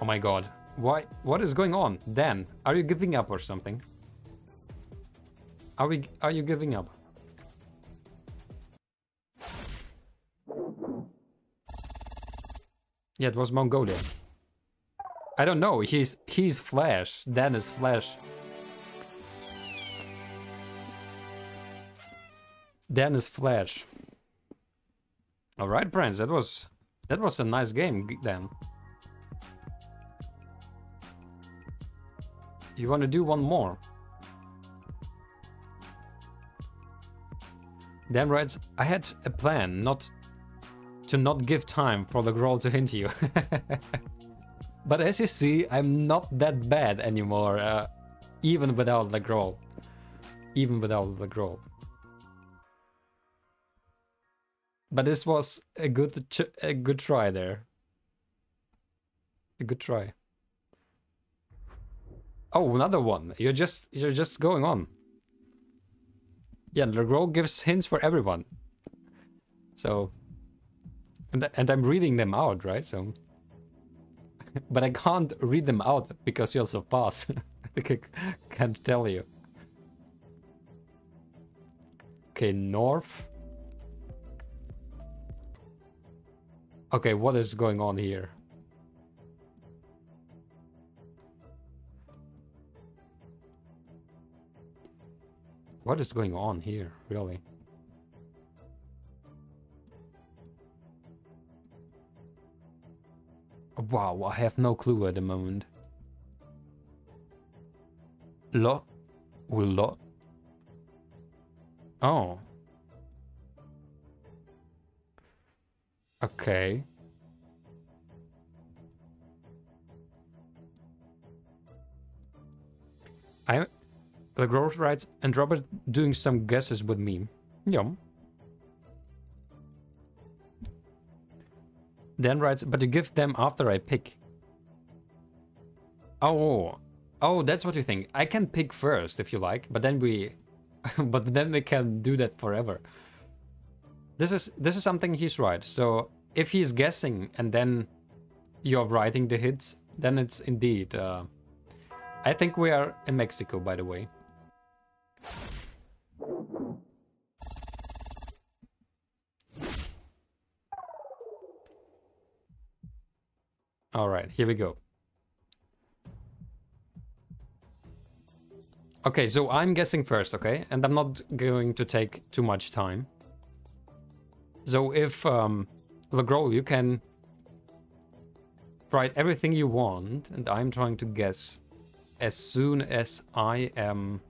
Oh my god. Why? What is going on? Dan, are you giving up or something? Are we? Are you giving up? Yeah, it was Mongolia. I don't know. He's he's Flash. Dan is Flash. Dan is Flash. All right, friends. That was that was a nice game, Dan. You want to do one more? Dan writes, I had a plan not to not give time for the growl to hint you. but as you see, I'm not that bad anymore, uh, even without the growl. Even without the growl. But this was a good a good try there. A good try. Oh, another one. You're just you're just going on. Yeah, Lagrol gives hints for everyone. So, and, and I'm reading them out, right? So, but I can't read them out because you're so fast. I can't tell you. Okay, north. Okay, what is going on here? What is going on here, really? Wow, I have no clue at the moment. Lot? Will lot? Oh. Okay. I Lagrol writes, and Robert doing some guesses with me. Yum. Dan writes, but you give them after I pick. Oh, oh, that's what you think. I can pick first if you like, but then we, but then we can do that forever. This is this is something he's right. So if he's guessing and then you're writing the hits, then it's indeed. Uh, I think we are in Mexico, by the way. All right, here we go. Okay, so I'm guessing first, okay? And I'm not going to take too much time. So if, um, Lagrol, you can write everything you want, and I'm trying to guess as soon as I am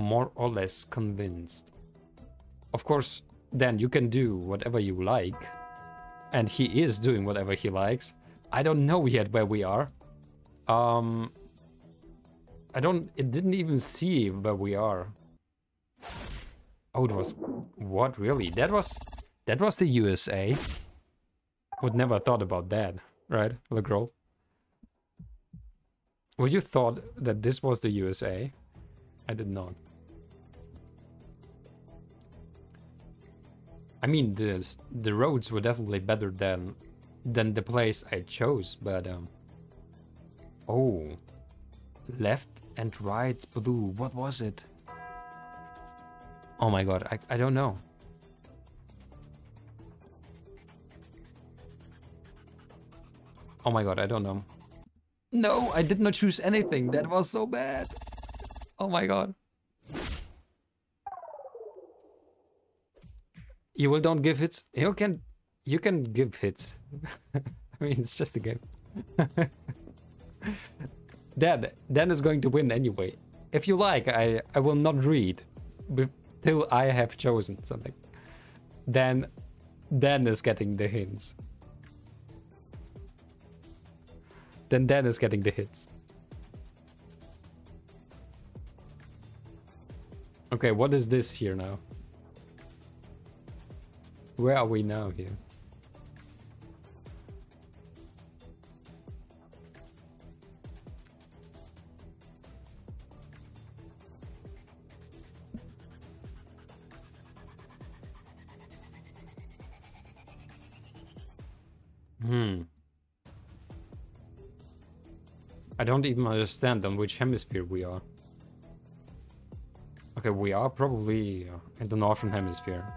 more or less convinced. Of course, then you can do whatever you like, and he is doing whatever he likes. I don't know yet where we are. Um, I don't, it didn't even see where we are. Oh, it was, what really? That was, that was the USA. Would never thought about that, right, Lagrol? Would you thought that this was the USA? I did not. I mean, the the roads were definitely better than than the place I chose, but um. Oh, left and right blue. What was it? Oh my god, I I don't know. Oh my god, I don't know. No, I did not choose anything. That was so bad. Oh my god. You will don't give hits. You can you can give hits. I mean it's just a game. Dan Dan is going to win anyway. If you like, I I will not read till I have chosen something. Then Dan is getting the hints. then Dan is getting the hits. Okay, what is this here now? Where are we now here? Hmm. I don't even understand on which hemisphere we are. Okay, we are probably in the northern hemisphere.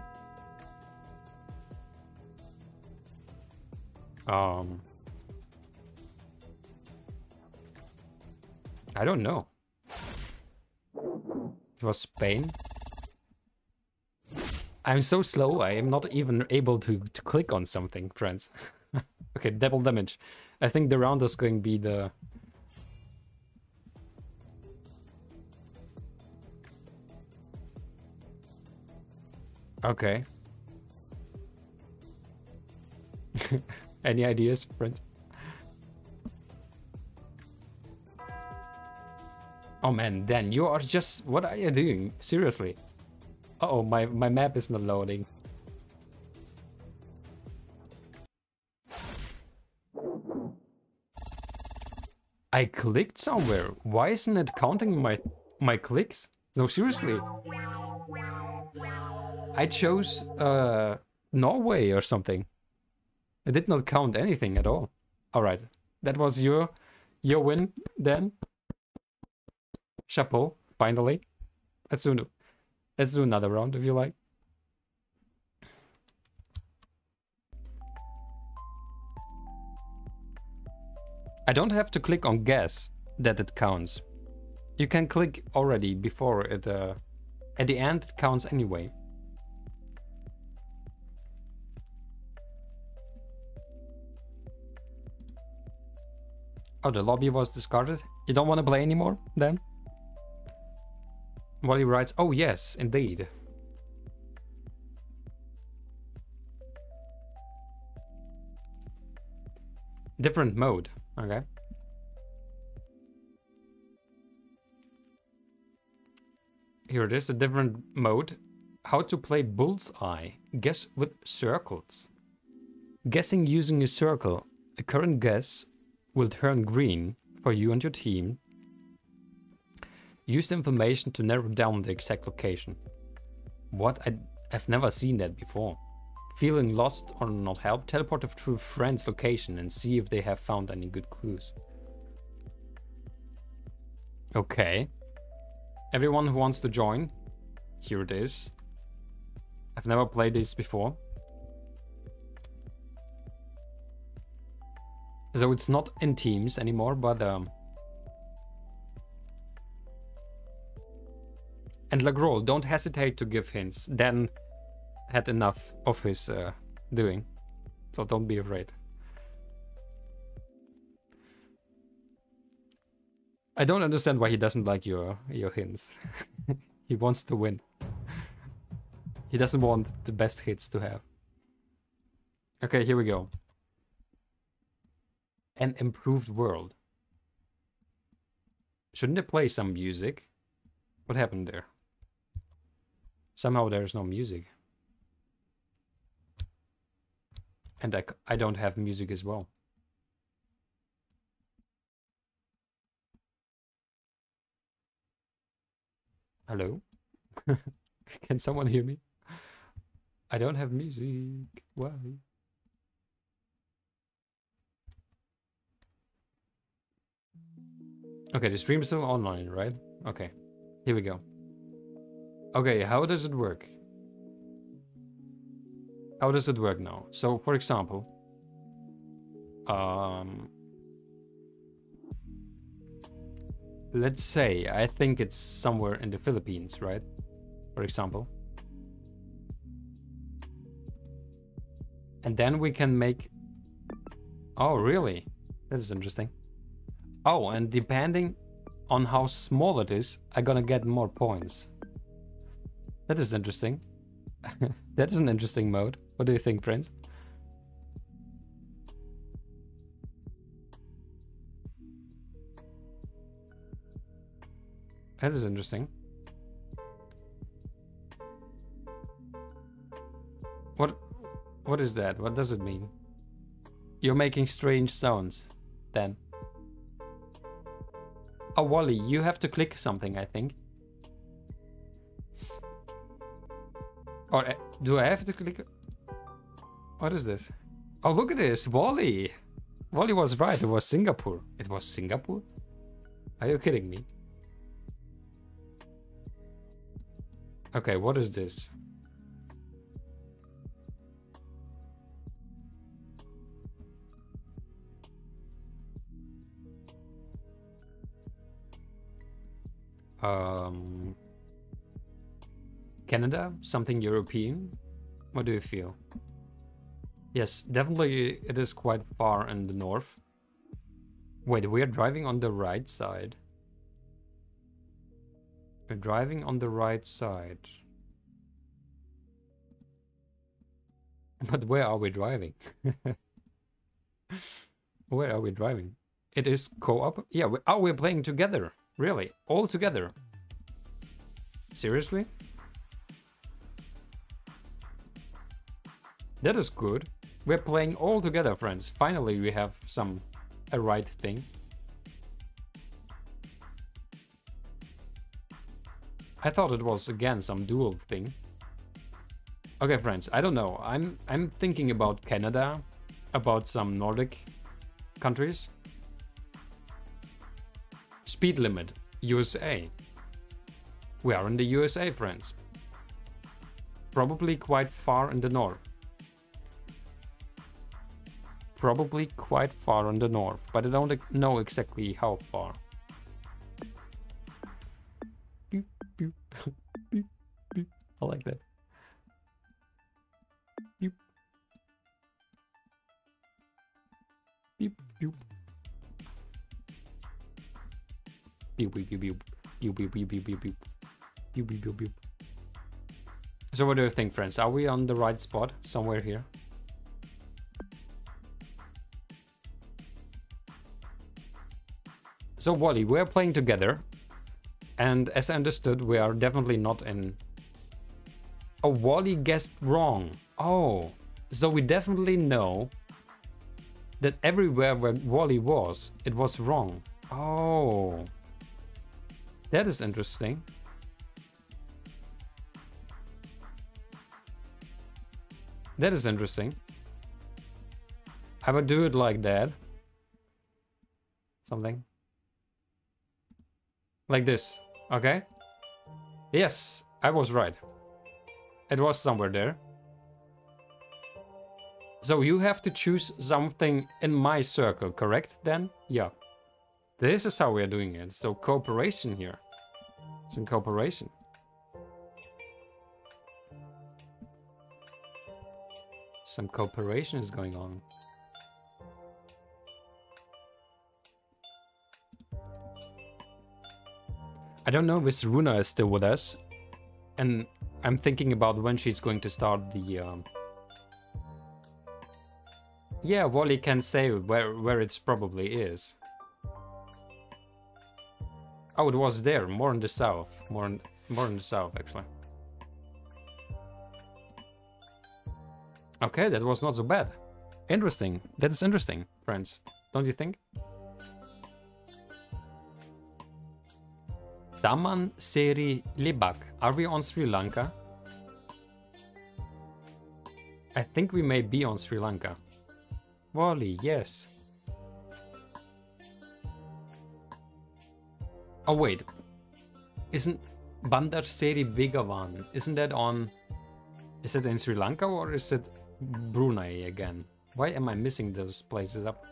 Um... I don't know. It was Spain? I'm so slow, I am not even able to, to click on something, friends. okay, double damage. I think the round is going to be the Okay. Any ideas, friends? Oh man, Dan, you are just... What are you doing? Seriously. Uh oh my, my map is not loading. I clicked somewhere. Why isn't it counting my my clicks? No, seriously. I chose uh, Norway or something. It did not count anything at all. All right, that was your your win then. Chapeau, finally. Let's do let's do another round if you like. I don't have to click on guess that it counts. You can click already before it, uh, at the end it counts anyway. Oh, the lobby was discarded? You don't want to play anymore, then? Wally writes, oh yes, indeed. Different mode, okay. Here it is, a different mode. How to play bullseye. Guess with circles. Guessing using a circle. A current guess will turn green for you and your team. Use the information to narrow down the exact location. What? I, I've never seen that before. Feeling lost or not help, teleport to a friend's location and see if they have found any good clues. Okay. Everyone who wants to join, here it is. I've never played this before. So it's not in teams anymore, but um, and Lagrol, don't hesitate to give hints. Dan had enough of his uh, doing, so don't be afraid. I don't understand why he doesn't like your your hints. he wants to win. He doesn't want the best hits to have. Okay, here we go. An improved world. Shouldn't it play some music? What happened there? Somehow there's no music. And I, I don't have music as well. Hello? Can someone hear me? I don't have music. Why? Okay, the stream is still online, right? Okay, here we go. Okay, how does it work? How does it work now? So, for example, um, let's say I think it's somewhere in the Philippines, right? For example. And then we can make... Oh, really? That is interesting. Oh, and depending on how small it is, I'm gonna get more points. That is interesting. that is an interesting mode. What do you think, Prince? That is interesting. What what is that? What does it mean? You're making strange sounds then. Oh, Wally, you have to click something, I think. Or uh, do I have to click? What is this? Oh, look at this, Wally. Wally was right, it was Singapore. It was Singapore? Are you kidding me? Okay, what is this? Um, Canada? Something European? What do you feel? Yes, definitely it is quite far in the north. Wait, we are driving on the right side. We're driving on the right side. But where are we driving? where are we driving? It is co-op? Yeah, we, oh, we're playing together. Really? All together? Seriously? That is good. We're playing all together, friends. Finally, we have some a right thing. I thought it was again some dual thing. Okay, friends, I don't know. I'm I'm thinking about Canada, about some Nordic countries. Speed limit, USA. We are in the USA, friends. Probably quite far in the north. Probably quite far in the north, but I don't know exactly how far. I like that. So what do you think, friends? Are we on the right spot? Somewhere here? So Wally, we're playing together. And as I understood, we are definitely not in... Oh, Wally guessed wrong. Oh, so we definitely know that everywhere where Wally was, it was wrong. Oh, that is interesting. That is interesting. I would do it like that. Something. Like this, okay? Yes, I was right. It was somewhere there. So you have to choose something in my circle, correct then? Yeah. This is how we are doing it. So cooperation here. Some cooperation. Some cooperation is going on. I don't know if Runah is still with us. And I'm thinking about when she's going to start the... Um... Yeah, Wally can say where, where it probably is. Oh, it was there, more in the south. More in, more in the south, actually. Okay, that was not so bad. Interesting. That is interesting, friends. Don't you think? Daman Seri Libak. Are we on Sri Lanka? I think we may be on Sri Lanka. Wally, yes. Oh wait, isn't Bandar Seri Begawan, isn't that on, is it in Sri Lanka or is it Brunei again? Why am I missing those places up?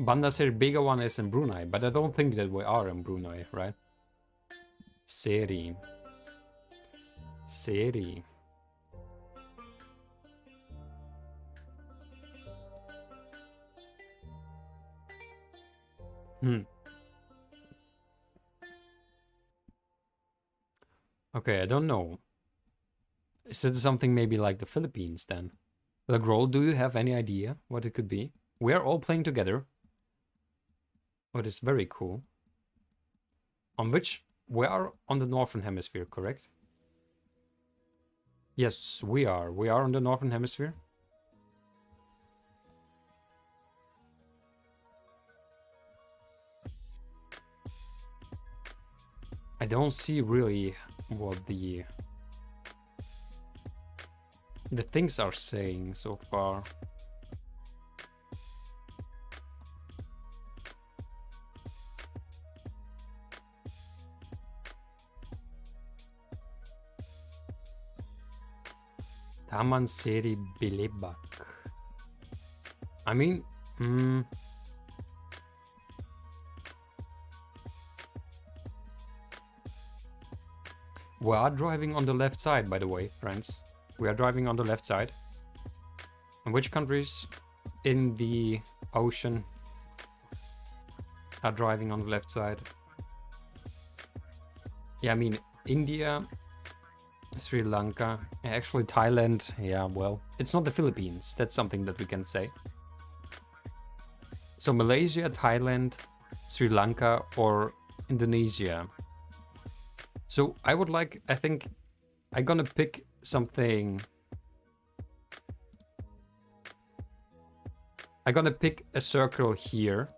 Bandar Seri Begawan is in Brunei, but I don't think that we are in Brunei, right? Seri. Seri. Hmm. Okay, I don't know. Is it something maybe like the Philippines then? Like, Roll, do you have any idea what it could be? We are all playing together. What is very cool. On which? We are on the Northern Hemisphere, correct? Yes, we are. We are on the Northern Hemisphere. I don't see really what the the things are saying so far. Taman Seri Bilebak. I mean, mm, We are driving on the left side, by the way, friends. We are driving on the left side. And which countries in the ocean are driving on the left side? Yeah, I mean, India, Sri Lanka, actually Thailand, yeah, well, it's not the Philippines. That's something that we can say. So Malaysia, Thailand, Sri Lanka, or Indonesia. So I would like, I think I'm gonna pick something. I'm gonna pick a circle here.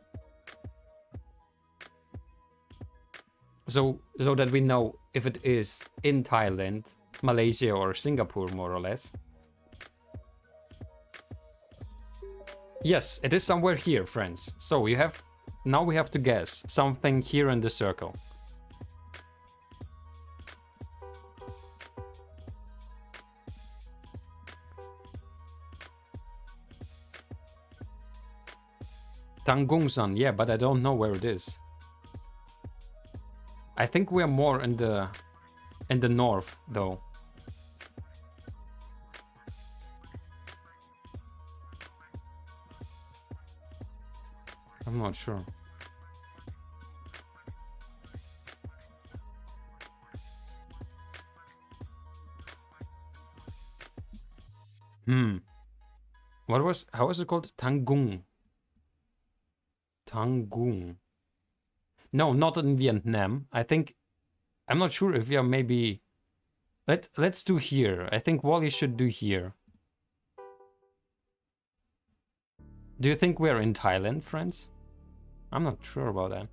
So, so that we know if it is in Thailand, Malaysia or Singapore, more or less. Yes, it is somewhere here, friends. So you have, now we have to guess something here in the circle. Tangungsan, yeah, but I don't know where it is. I think we are more in the in the north though. I'm not sure. Hmm. What was, how is it called? Tangung. Tangung. No, not in Vietnam. I think, I'm not sure if we are maybe, let, let's do here. I think Wally should do here. Do you think we're in Thailand, friends? I'm not sure about that.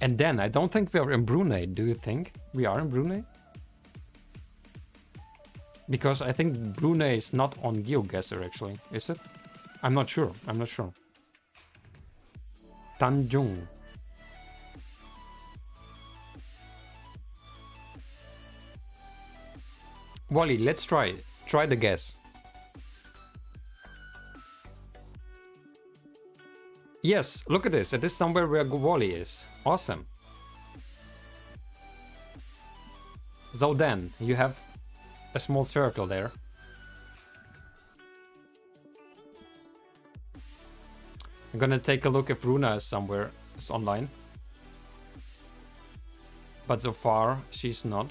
And then, I don't think we're in Brunei, do you think? We are in Brunei? Because I think Brunei is not on GeoGuessr actually, is it? I'm not sure, I'm not sure. Tanjung. Wally, let's try. it. Try the guess. Yes, look at this. It is somewhere where Wally is. Awesome. So then, you have a small circle there. I'm gonna take a look if Runah is somewhere is online. But so far, she's not.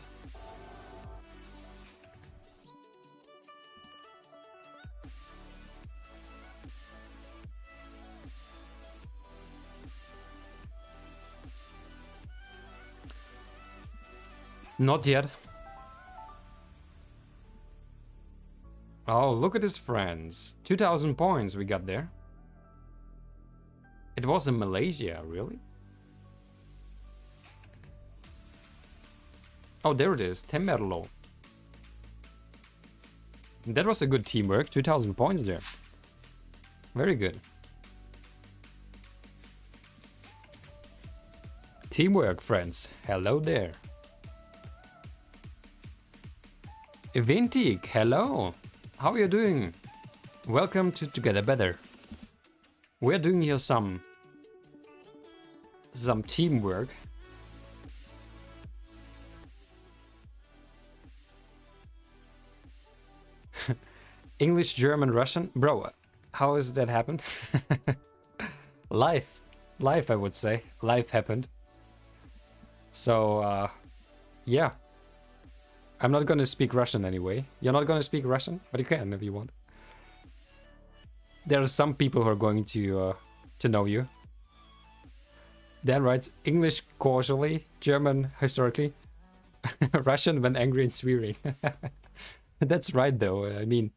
Not yet. Oh, look at his friends. 2000 points we got there. It was in Malaysia, really? Oh, there it is. Temerloh. That was a good teamwork. 2000 points there. Very good. Teamwork, friends. Hello there. Eventik, hello. How are you doing? Welcome to Together Better. We're doing here some some teamwork. English, German, Russian? Bro, how has that happened? life. Life, I would say. Life happened. So, uh, yeah. I'm not gonna speak Russian anyway. You're not gonna speak Russian, but you can if you want. There are some people who are going to uh, to know you. Dan writes English causally, German historically, Russian when angry and swearing. That's right though. I mean,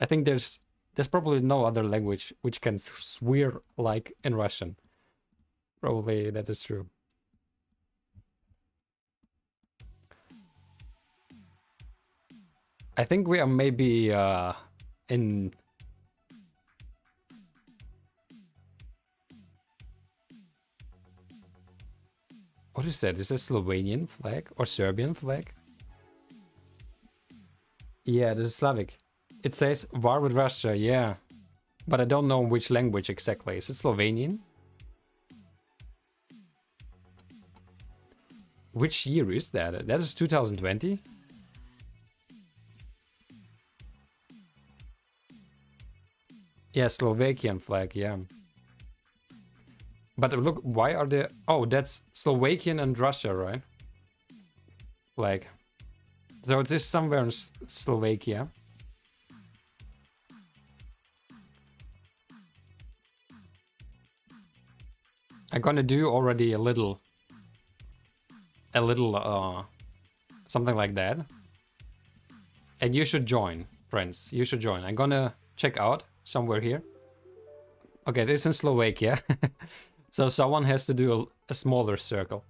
I think there's there's probably no other language which can swear like in Russian. Probably that is true. I think we are maybe uh, in... What is that? Is this Slovenian flag or Serbian flag? Yeah, this is Slavic. It says war with Russia, yeah. But I don't know which language exactly. Is it Slovenian? Which year is that? That is 2020? Yeah, Slovakian flag, yeah. But look, why are there... Oh, that's Slovakian and Russia, right? Flag. So it is somewhere in S Slovakia. I'm gonna do already a little... A little, uh... Something like that. And you should join, friends. You should join. I'm gonna check out somewhere here. Okay, this is in Slovakia. so someone has to do a, a smaller circle.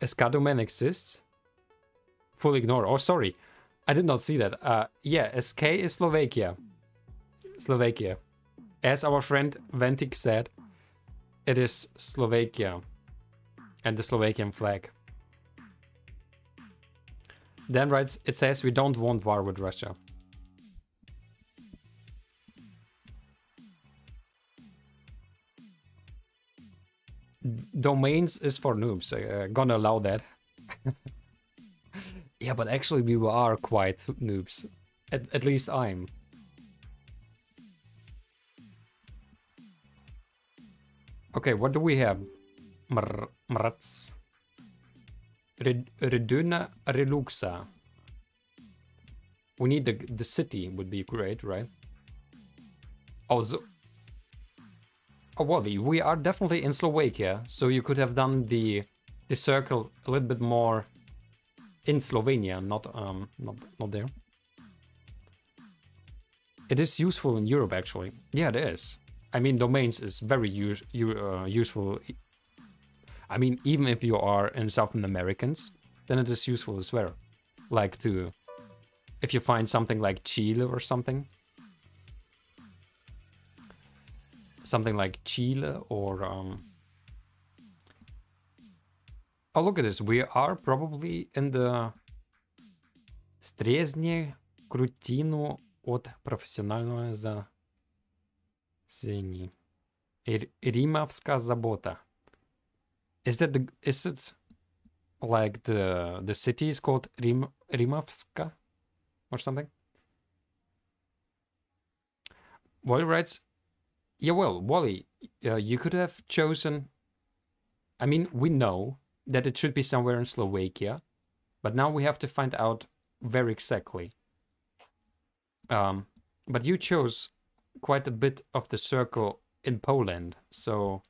Escadomen exists? Full ignore. Oh, sorry. I did not see that. Uh, yeah, SK is Slovakia. Slovakia. As our friend Ventik said, it is Slovakia. And the Slovakian flag. Dan writes, it says we don't want war with Russia. Domains is for noobs. Uh, gonna allow that. yeah, but actually we are quite noobs. At, at least I'm. Okay, what do we have? Mr Mrats. Reduna Reluxa. We need the the city would be great, right? Oh, Wally, we are definitely in Slovakia, so you could have done the the circle a little bit more in Slovenia, not um not not there. It is useful in Europe, actually. Yeah, it is. I mean, domains is very use, uh, useful. I mean, even if you are in South Americans, then it is useful as well. Like to, if you find something like Chile or something, something like Chile or um. Oh, look at this. We are probably in the Streznie Krutinu от професионального зазени. Римовская забота. Is that the is it like the the city is called Rim Rimovska or something? Wally writes, yeah, well, Wally, uh, you could have chosen. I mean, we know that it should be somewhere in Slovakia, but now we have to find out very exactly. Um, but you chose quite a bit of the circle in Poland, so...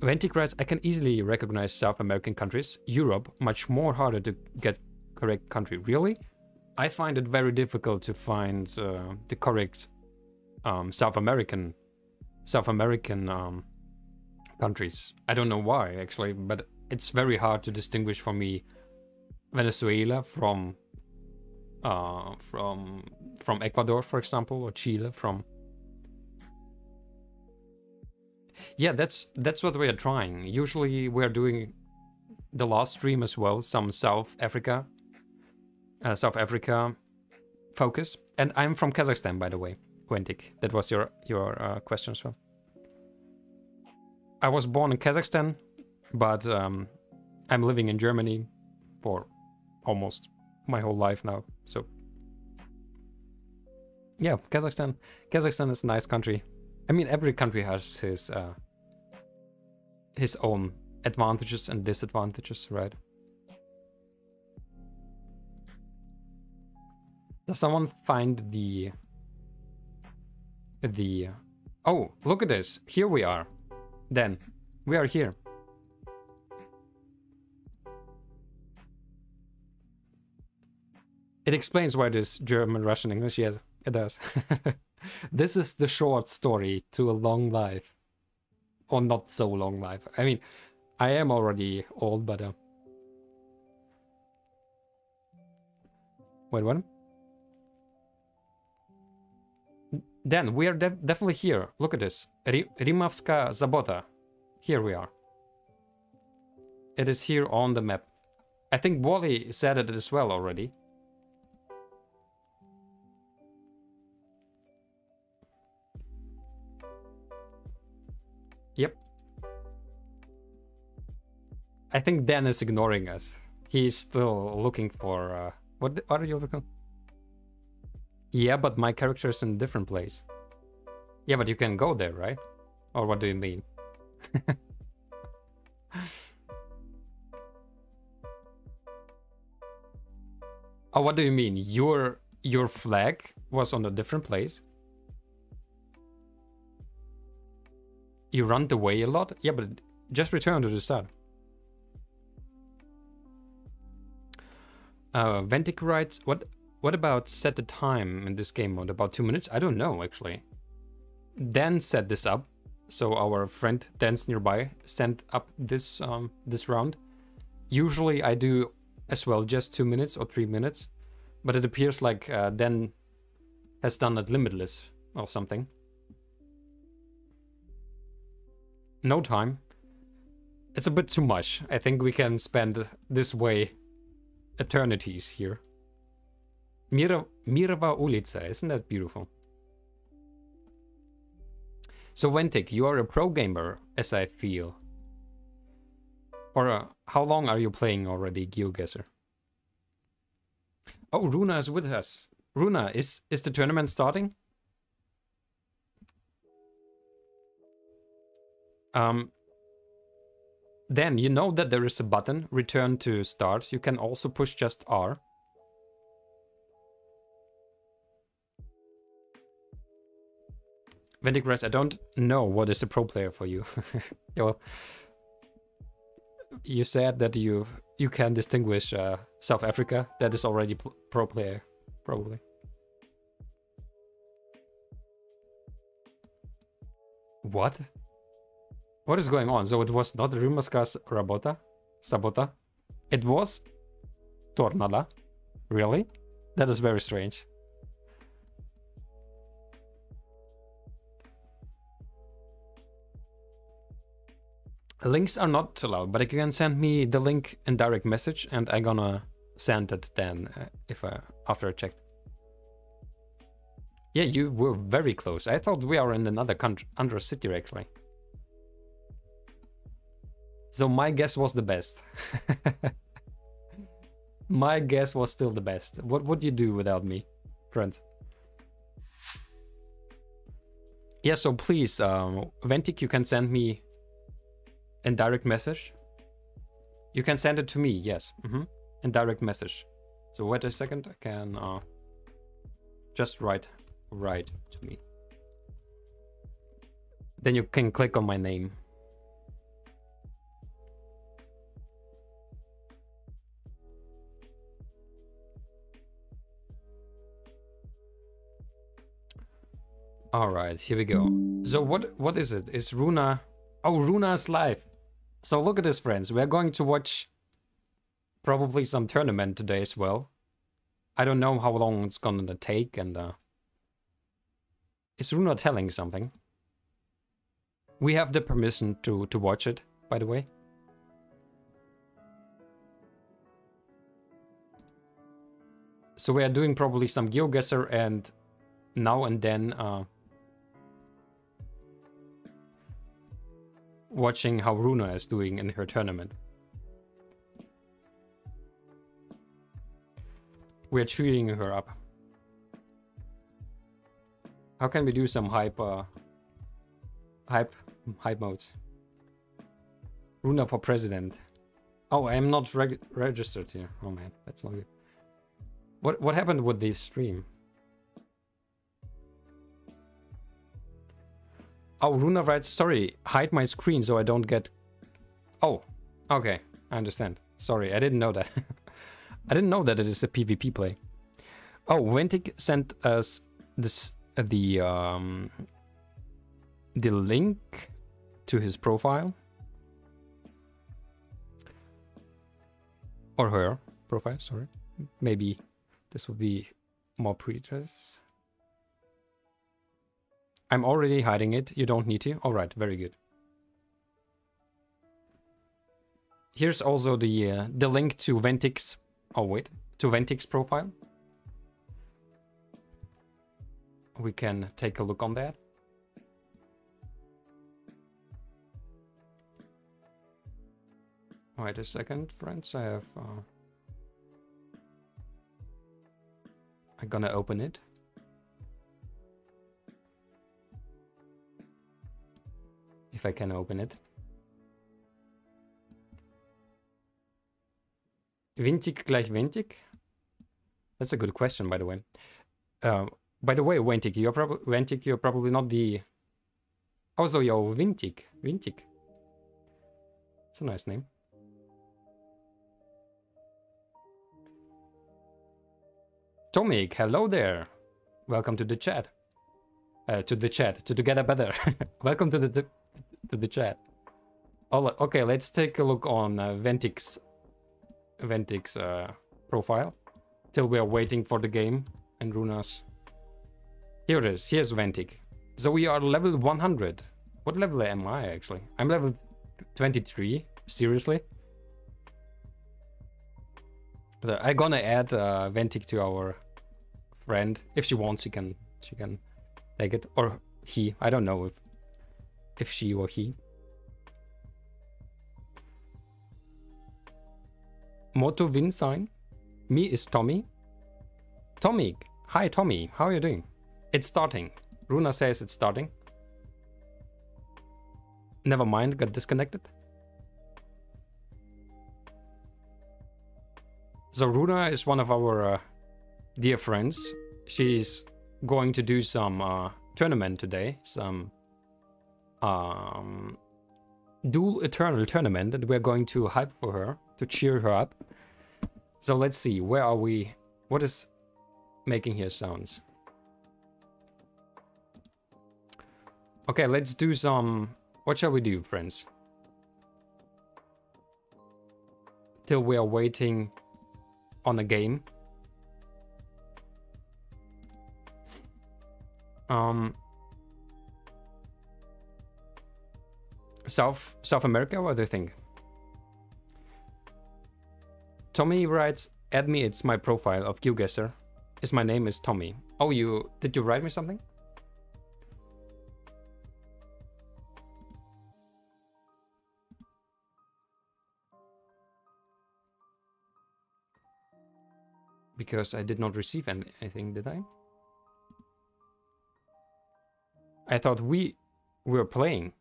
Ventic writes, I can easily recognize South American countries. Europe, much more harder to get correct country. Really? I find it very difficult to find uh, the correct um, South American South American um, countries. I don't know why, actually, but it's very hard to distinguish for me Venezuela from uh, from from Ecuador, for example, or Chile from. Yeah, that's that's what we are trying. Usually, we are doing the last stream as well, some South Africa, uh, South Africa focus, and I'm from Kazakhstan, by the way, Quentic. That was your your uh, question as well. I was born in Kazakhstan, but um, I'm living in Germany for almost my whole life now. So yeah, Kazakhstan. Kazakhstan is a nice country. I mean, every country has his uh, his own advantages and disadvantages, right? Does someone find the the? Oh, look at this! Here we are. Then we are here. It explains why this German, Russian, English. Yes, it does. this is the short story to a long life. Or not so long life. I mean, I am already old, but... Uh... Wait, what? Dan, we are de definitely here. Look at this. Rimavska Zabota. Here we are. It is here on the map. I think Wally said it as well already. Yep. I think Dan is ignoring us. He's still looking for... Uh, what are you looking? Yeah, but my character is in a different place. Yeah, but you can go there, right? Or what do you mean? oh, what do you mean? Your your flag was on a different place? You run away a lot? Yeah, but just return to the start. Uh, Ventic writes, what, what about set the time in this game mode? About two minutes? I don't know, actually. Dan set this up, so our friend Dan's nearby sent up this um, this round. Usually I do as well just two minutes or three minutes, but it appears like uh, Dan has done it limitless or something. no time. It's a bit too much. I think we can spend this way eternities here. Mira, Mirva ulica, isn't that beautiful? So Ventic, you are a pro gamer, as I feel. Or uh, how long are you playing already, GeoGuessr? Oh, Runah is with us. Runah, is, is the tournament starting? Um, then you know that there is a button, return to start. You can also push just R. Ventigres, I don't know what is a pro player for you. you you said that you you can distinguish uh, South Africa. That is already pro player, probably. What? What is going on? So it was not Rimaskas Rabota? Sabota? It was Tornala? Really? That is very strange. Links are not allowed, but you can send me the link in direct message and I'm gonna send it then uh, if uh, after I check. Yeah, you were very close. I thought we are in another country, under city actually. So my guess was the best. my guess was still the best. What would you do without me, friends? Yeah, so please, um, Ventic, you can send me in direct message. You can send it to me, yes, mm -hmm. in direct message. So wait a second, I can uh, just write, write to me. Then you can click on my name. All right, here we go. So what what is it? Is Runah? Oh, Runah's live. So look at this, friends. We're going to watch probably some tournament today as well. I don't know how long it's gonna take, and uh, is Runah telling something? We have the permission to to watch it, by the way. So we are doing probably some GeoGuessr and now and then uh, watching how Runah is doing in her tournament. We're treating her up. How can we do some hype, uh, hype, hype modes? Runah for president. Oh, I am not reg registered here. Oh man, that's not good. What what happened with this stream? Oh, Runah writes, sorry, hide my screen so I don't get... Oh, okay, I understand. Sorry, I didn't know that. I didn't know that it is a PvP play. Oh, Ventic sent us this the um, the link to his profile or her profile. Sorry, maybe this would be more precise. I'm already hiding it. You don't need to. All right, very good. Here's also the uh, the link to Ventic's. Oh wait, to Ventic's profile. We can take a look on that. Wait a second, friends. I have. Uh, I'm gonna open it. If I can open it. Vintic gleich Ventic? That's a good question, by the way. Uh, by the way, Ventic, you're probably Ventic, you're probably not the. Also, yo, Vintic, Vintic. It's a nice name. Tomik, hello there. Welcome to the chat. Uh, to the chat, to Together Better. Welcome to the to the chat. Oh, okay, let's take a look on uh, Ventic's, Ventic's uh, profile. Till we are waiting for the game and Runah's. Here it is, here's Ventic. So we are level 100. What level am I actually? I'm level 23, seriously? So I'm gonna add uh, Ventic to our friend. If she wants, she can, she can take it. Or he, I don't know if if she or he. Moto win sign. Me is Tommy. Tommy. Hi, Tommy. How are you doing? It's starting. Runah says it's starting. Never mind, got disconnected. So Runah is one of our uh, dear friends. She's going to do some uh, tournament today, some um, Doom Eternal tournament, and we're going to hype for her to cheer her up. So let's see, where are we? What is making here sounds? Okay, let's do some... What shall we do, friends? Till we are waiting on a game. Um, South South America, what do you think? Tommy writes, add me, it's my profile of GeoGuessr. Is my name is Tommy. Oh, you, did you write me something? Because I did not receive anything, did I? I thought we were playing.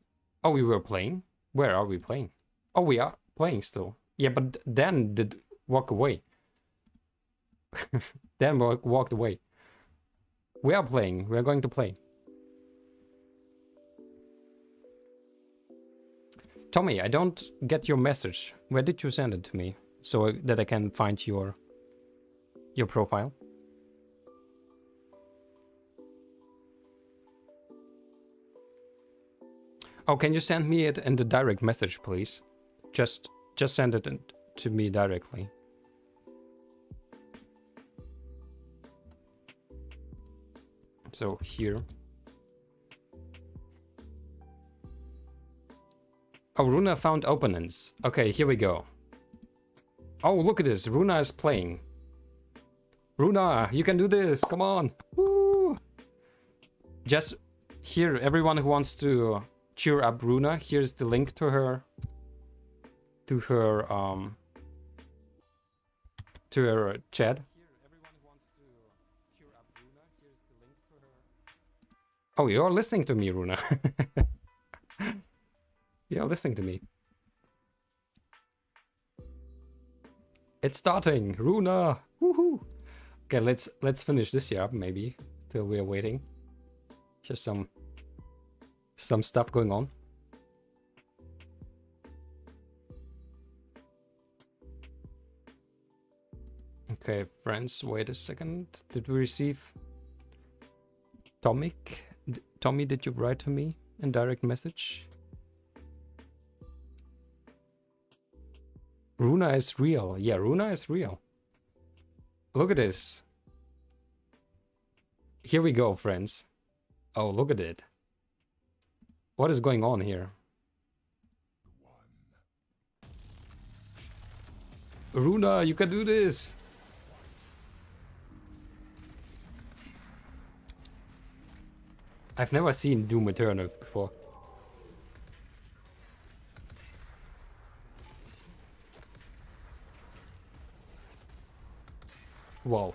Oh, we were playing? Where are we playing? Oh, we are playing still. Yeah, but Dan did walk away. Dan walk, walked away. We are playing. We are going to play. Tommy, I don't get your message. Where did you send it to me? So that I can find your your profile. Oh, can you send me it in the direct message, please? Just, just send it to me directly. So here. Oh, Runah found opponents. Okay, here we go. Oh, look at this. Runah is playing. Runah, you can do this. Come on. Woo. Just here, everyone who wants to cheer up Runah. Here's the link to her to her um to her chat. Oh, you're listening to me, Runah. you're listening to me. It's starting, Runah. Woohoo! Okay, let's let's finish this year up maybe till we are waiting. Just some some stuff going on. Okay, friends, wait a second. Did we receive Tomic? Tommy, did you write to me in direct message? Runah is real. Yeah, Runah is real. Look at this. Here we go, friends. Oh, look at it. What is going on here? Runah, you can do this! I've never seen Doom Eternal before. Whoa.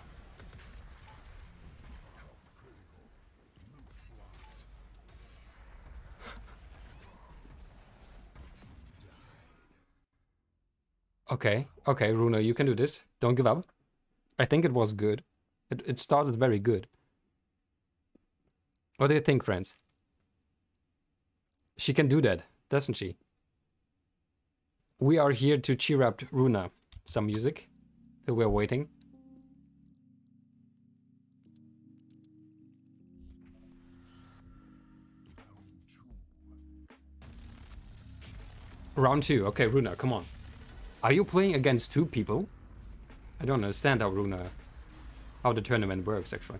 Okay, okay, Runah, you can do this. Don't give up. I think it was good. It, it started very good. What do you think, friends? She can do that, doesn't she? We are here to cheer up Runah. Some music, So we're waiting. Round two. Okay, Runah, come on. Are you playing against two people? I don't understand how Runah... How the tournament works, actually.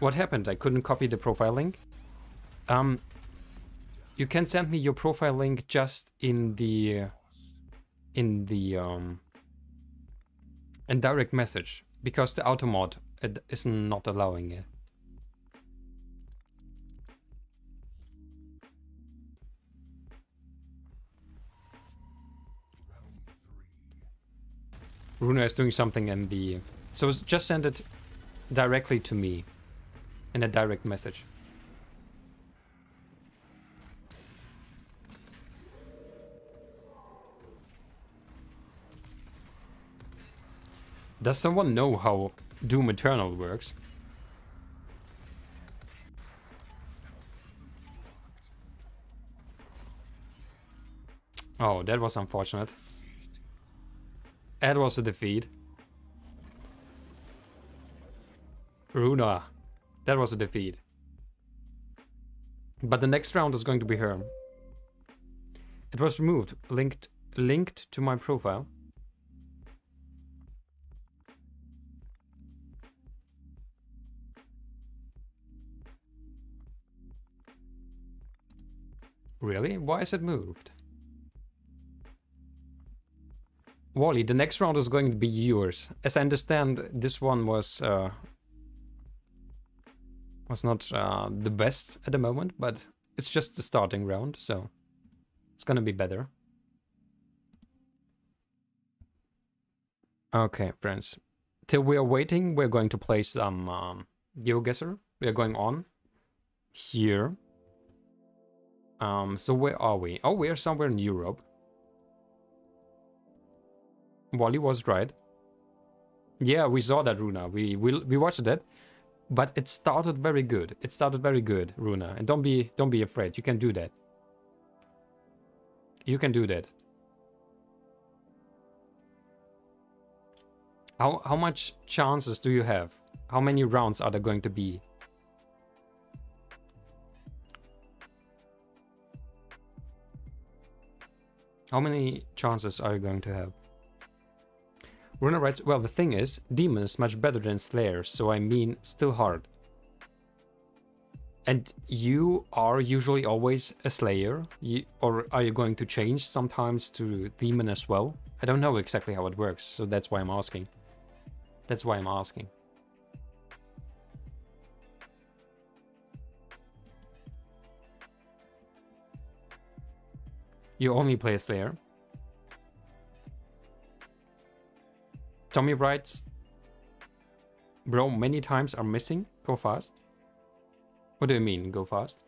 What happened? I couldn't copy the profile link? Um, you can send me your profile link just in the... In the... Um, in direct message. Because the automod is not allowing it. Runah is doing something in the So just send it directly to me in a direct message. Does someone know how Doom Eternal works? Oh, that was unfortunate. That was a defeat. Runah. That was a defeat. But the next round is going to be her. It was removed, linked linked to my profile. Really? Why is it moved? Wally, the next round is going to be yours. As I understand, this one was uh, was not uh, the best at the moment, but it's just the starting round, so it's gonna be better. Okay, friends. Till we are waiting, we're going to play some um, GeoGuessr. We are going on here. Um, so where are we? Oh, we are somewhere in Europe. Wally was right. Yeah, we saw that, Runah. We, we, we watched that. But it started very good. It started very good, Runah. And don't be don't be afraid. You can do that. You can do that. How how much chances do you have? How many rounds are there going to be? How many chances are you going to have? Runah writes, well, the thing is, Demon is much better than Slayer, so I mean, still hard. And you are usually always a Slayer? You, or are you going to change sometimes to Demon as well? I don't know exactly how it works, so that's why I'm asking. That's why I'm asking. You only play a Slayer? Tommy writes, Bro, many times are missing. Go fast. What do you mean, go fast?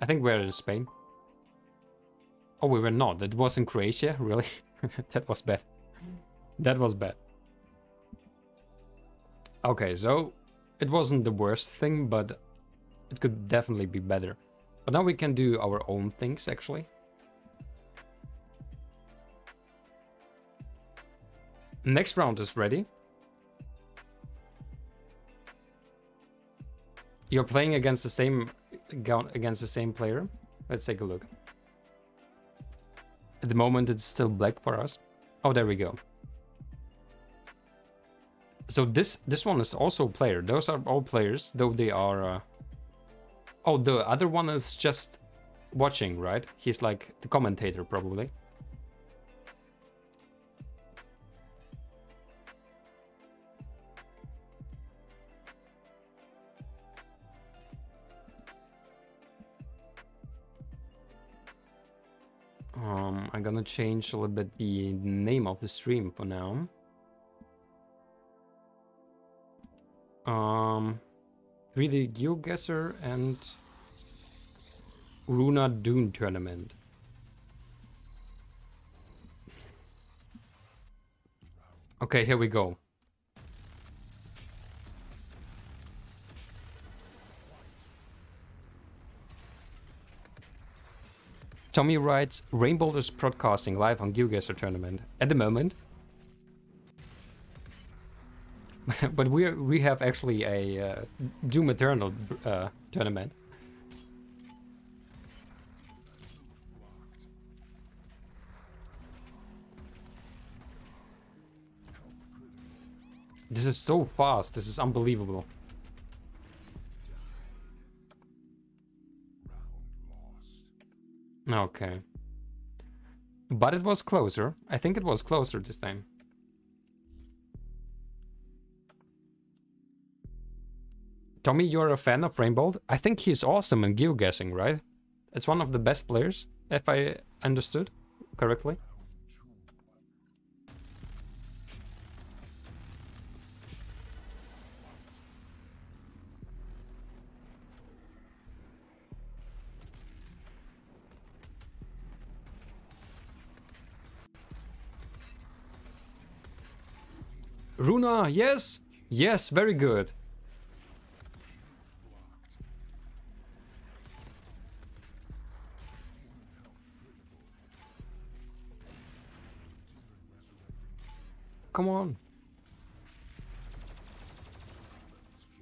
I think we're in Spain. Oh, we were not. That was in Croatia? Really? that was bad. That was bad. Okay, so it wasn't the worst thing, but it could definitely be better. But now we can do our own things, actually. Next round is ready. You're playing against the same against the same player. Let's take a look. At the moment, it's still black for us. Oh, there we go. So this this one is also a player. Those are all players, though they are. Uh... Oh, the other one is just watching, right? He's like the commentator, probably. Um, I'm gonna change a little bit the name of the stream for now. Um, 3D GeoGuessr and Runah Doom Tournament. Okay, here we go. Tommy writes, Rainbolt is broadcasting live on GeoGuessr tournament at the moment. but we we have actually a uh, Doom Eternal uh, tournament. This is so fast. This is unbelievable. Okay. But it was closer. I think it was closer this time. Tommy, you're a fan of Rainbolt? I think he's awesome in geoguessing, right? It's one of the best players, if I understood correctly. Runah, yes! Yes, very good. Come on.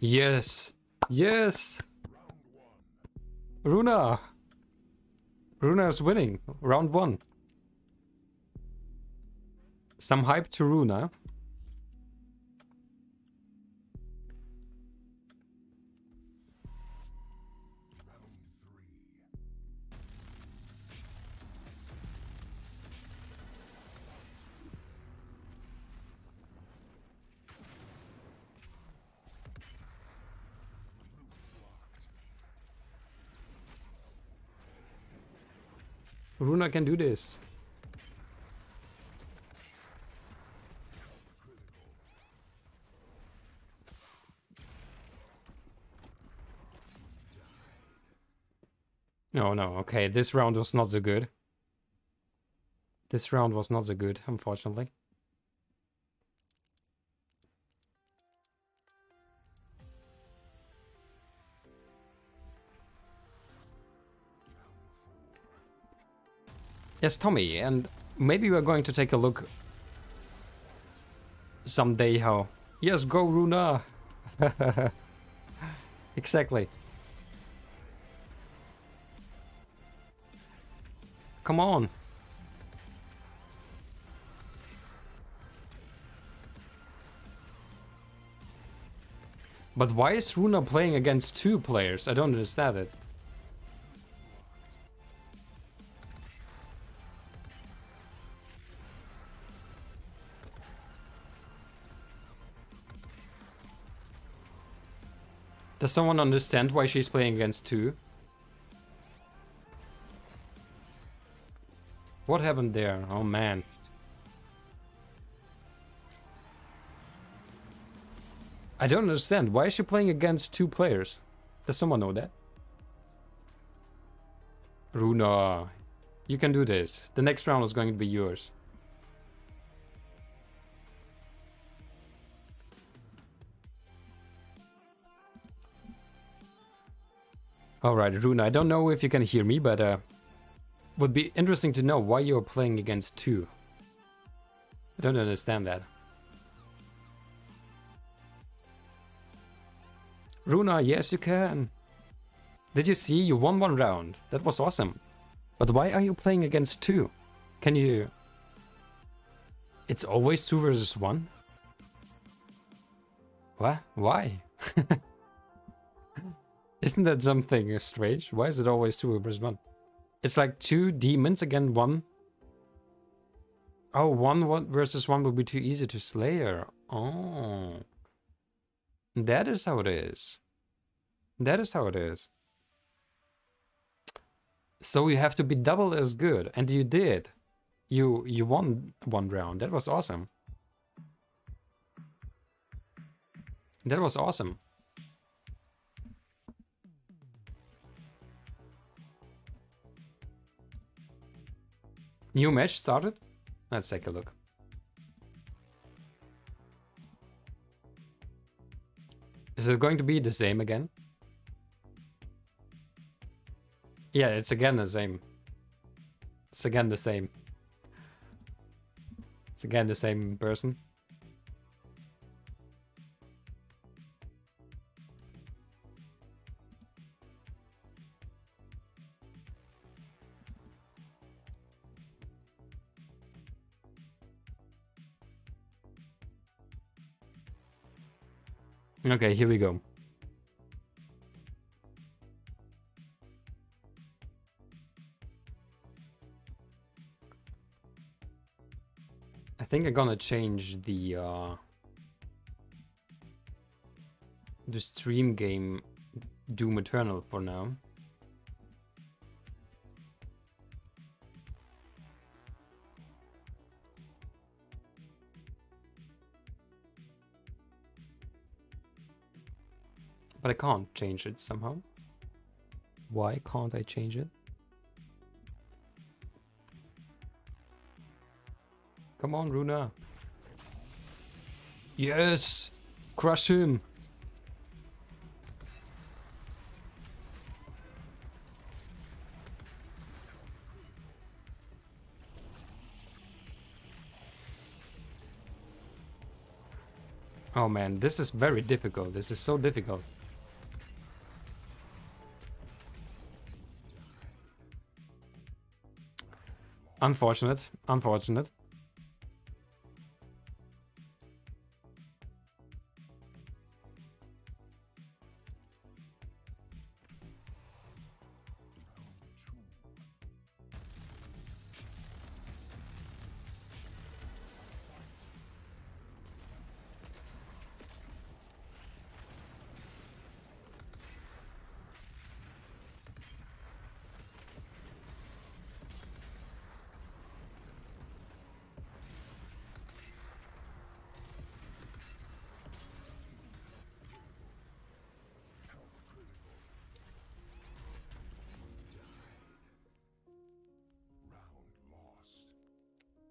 Yes. Yes. Runah. Runah is winning. Round one. Some hype to Runah. Runah can do this. No, no, okay, this round was not so good. This round was not so good, unfortunately. Yes, Tommy, and maybe we're going to take a look someday how... Yes, go Runah! exactly. Come on. But why is Runah playing against two players? I don't understand it. Does someone understand why she's playing against two? What happened there? Oh man. I don't understand. Why is she playing against two players? Does someone know that? Runah, you can do this. The next round is going to be yours. Alright, Runah, I don't know if you can hear me, but uh, would be interesting to know why you're playing against two. I don't understand that. Runah, yes you can. Did you see? You won one round. That was awesome. But why are you playing against two? Can you... It's always two versus one? What? Why? Isn't that something strange? Why is it always two versus one? It's like two demons against one. Oh, one, one versus one would be too easy to Slayer. Oh. That is how it is. That is how it is. So you have to be double as good. And you did. You you won one round. That was awesome. That was awesome. New match started? Let's take a look. Is it going to be the same again? Yeah, it's again the same. It's again the same. It's again the same person. Okay, here we go. I think I'm gonna change the uh, the stream game Doom Eternal for now. But I can't change it somehow. Why can't I change it? Come on, Runah. Yes! Crush him! Oh man, this is very difficult. This is so difficult. Unfortunate. Unfortunate.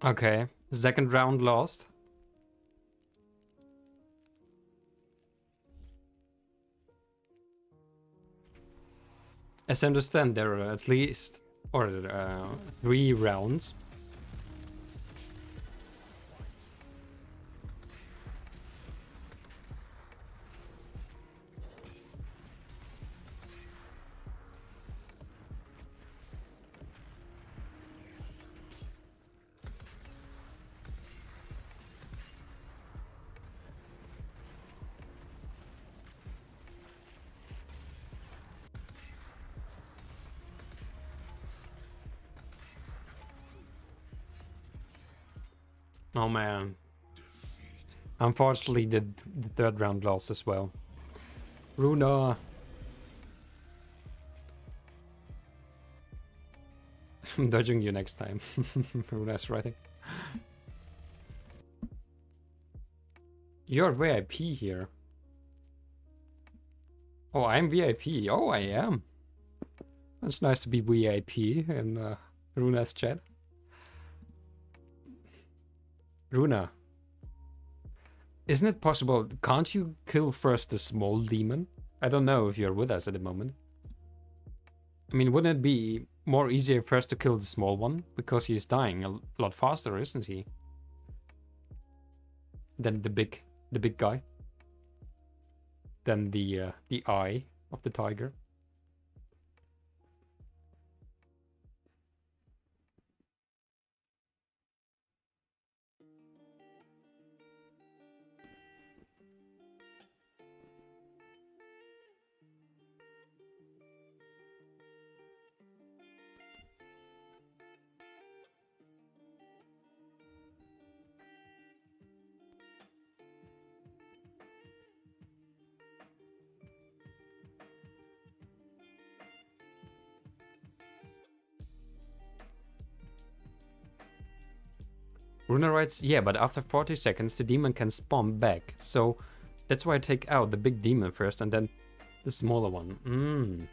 Okay, second round lost. As I understand, there are at least or uh, three rounds. Unfortunately, the, the third round lost as well. Runah. I'm dodging you next time. Runah's writing. You're VIP here. Oh, I'm VIP. Oh, I am. It's nice to be VIP in uh, Runah's chat. Runah. Isn't it possible, can't you kill first the small demon? I don't know if you're with us at the moment. I mean, wouldn't it be more easier first to kill the small one? Because he's dying a lot faster, isn't he? Than the big, the big guy. Than the, uh, the eye of the tiger. Runah writes, yeah, but after 40 seconds the demon can spawn back. So that's why I take out the big demon first and then the smaller one. Mm.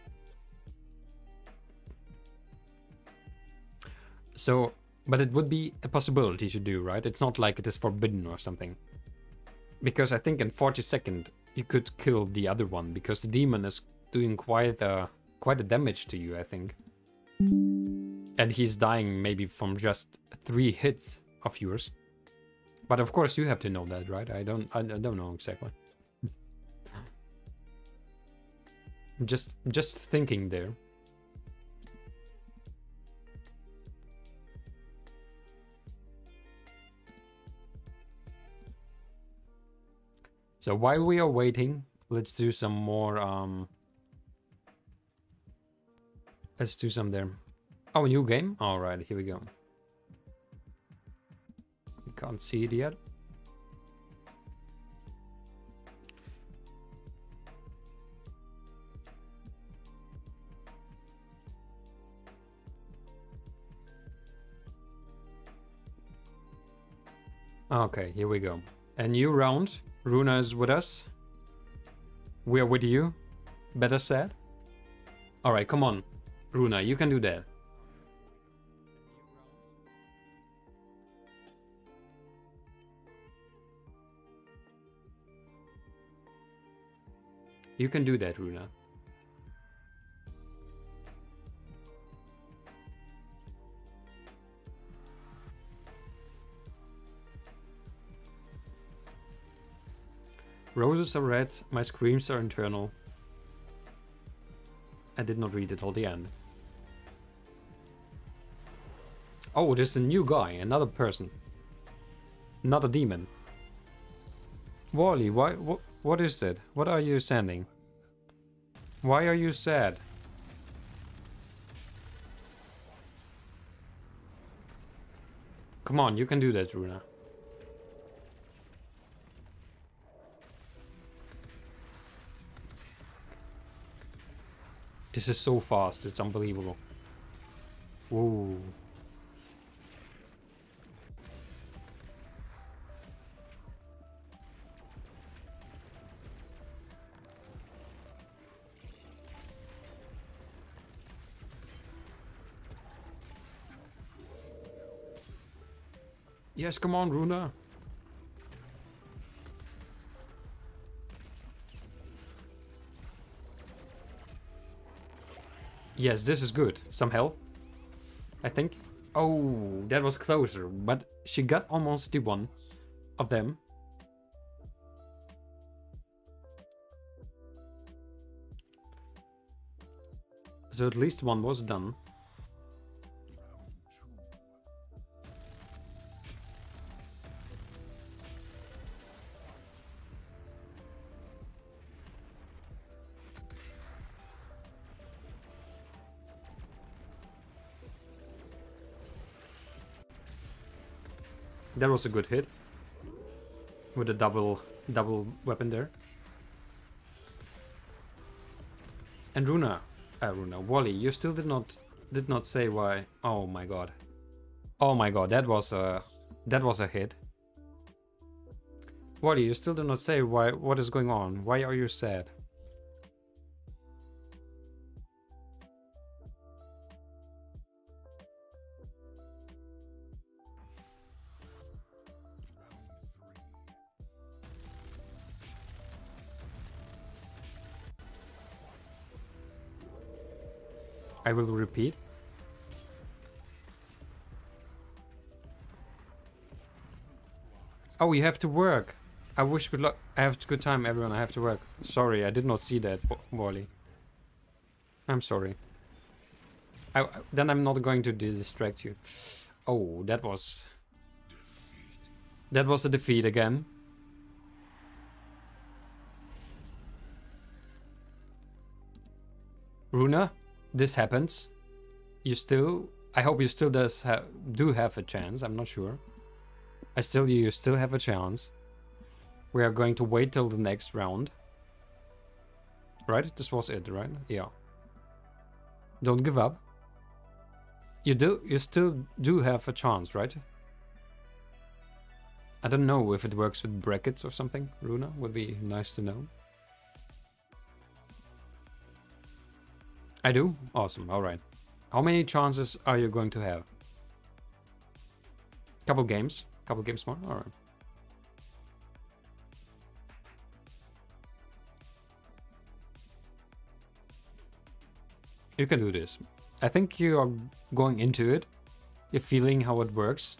So, but it would be a possibility to do, right? It's not like it is forbidden or something. Because I think in 40 seconds you could kill the other one because the demon is doing quite a, quite a damage to you, I think. And he's dying maybe from just three hits of yours. But of course you have to know that, right? I don't I don't know exactly. just just thinking there. So while we are waiting, let's do some more um Let's do some there. Oh, new game? Alright, here we go. Can't see it yet. Okay, here we go. A new round. Runah is with us. We are with you. Better said. Alright, come on. Runah, you can do that. You can do that, Runah. Roses are red, my screams are internal. I did not read it till the end. Oh, there's a new guy, another person. Not a demon. Wally, why, what is it? What are you sending? Why are you sad? Come on, you can do that, Runah. This is so fast, it's unbelievable. Whoa. Yes, come on, Runah. Yes, this is good. Some help, I think. Oh, that was closer, but she got almost the one of them. So at least one was done. That was a good hit. With a double double weapon there. And Runah, uh, Runah, Wally, you still did not did not say why. Oh my god. Oh my god, that was a that was a hit. Wally, you still do not say why what is going on. Why are you sad? I will repeat. Oh, you have to work. I wish good luck. I have good time, everyone. I have to work. Sorry, I did not see that, Wally. I'm sorry. I, then I'm not going to distract you. Oh, that was... That was a defeat again. Runah? This happens, you still, I hope you still does ha do have a chance. I'm not sure. I still, you still have a chance. We are going to wait till the next round. Right? This was it, right? Yeah. Don't give up. You do, you still do have a chance, right? I don't know if it works with brackets or something. Runah would be nice to know. I do? Awesome, alright. How many chances are you going to have? Couple games? Couple games more? Alright. You can do this. I think you are going into it. You're feeling how it works.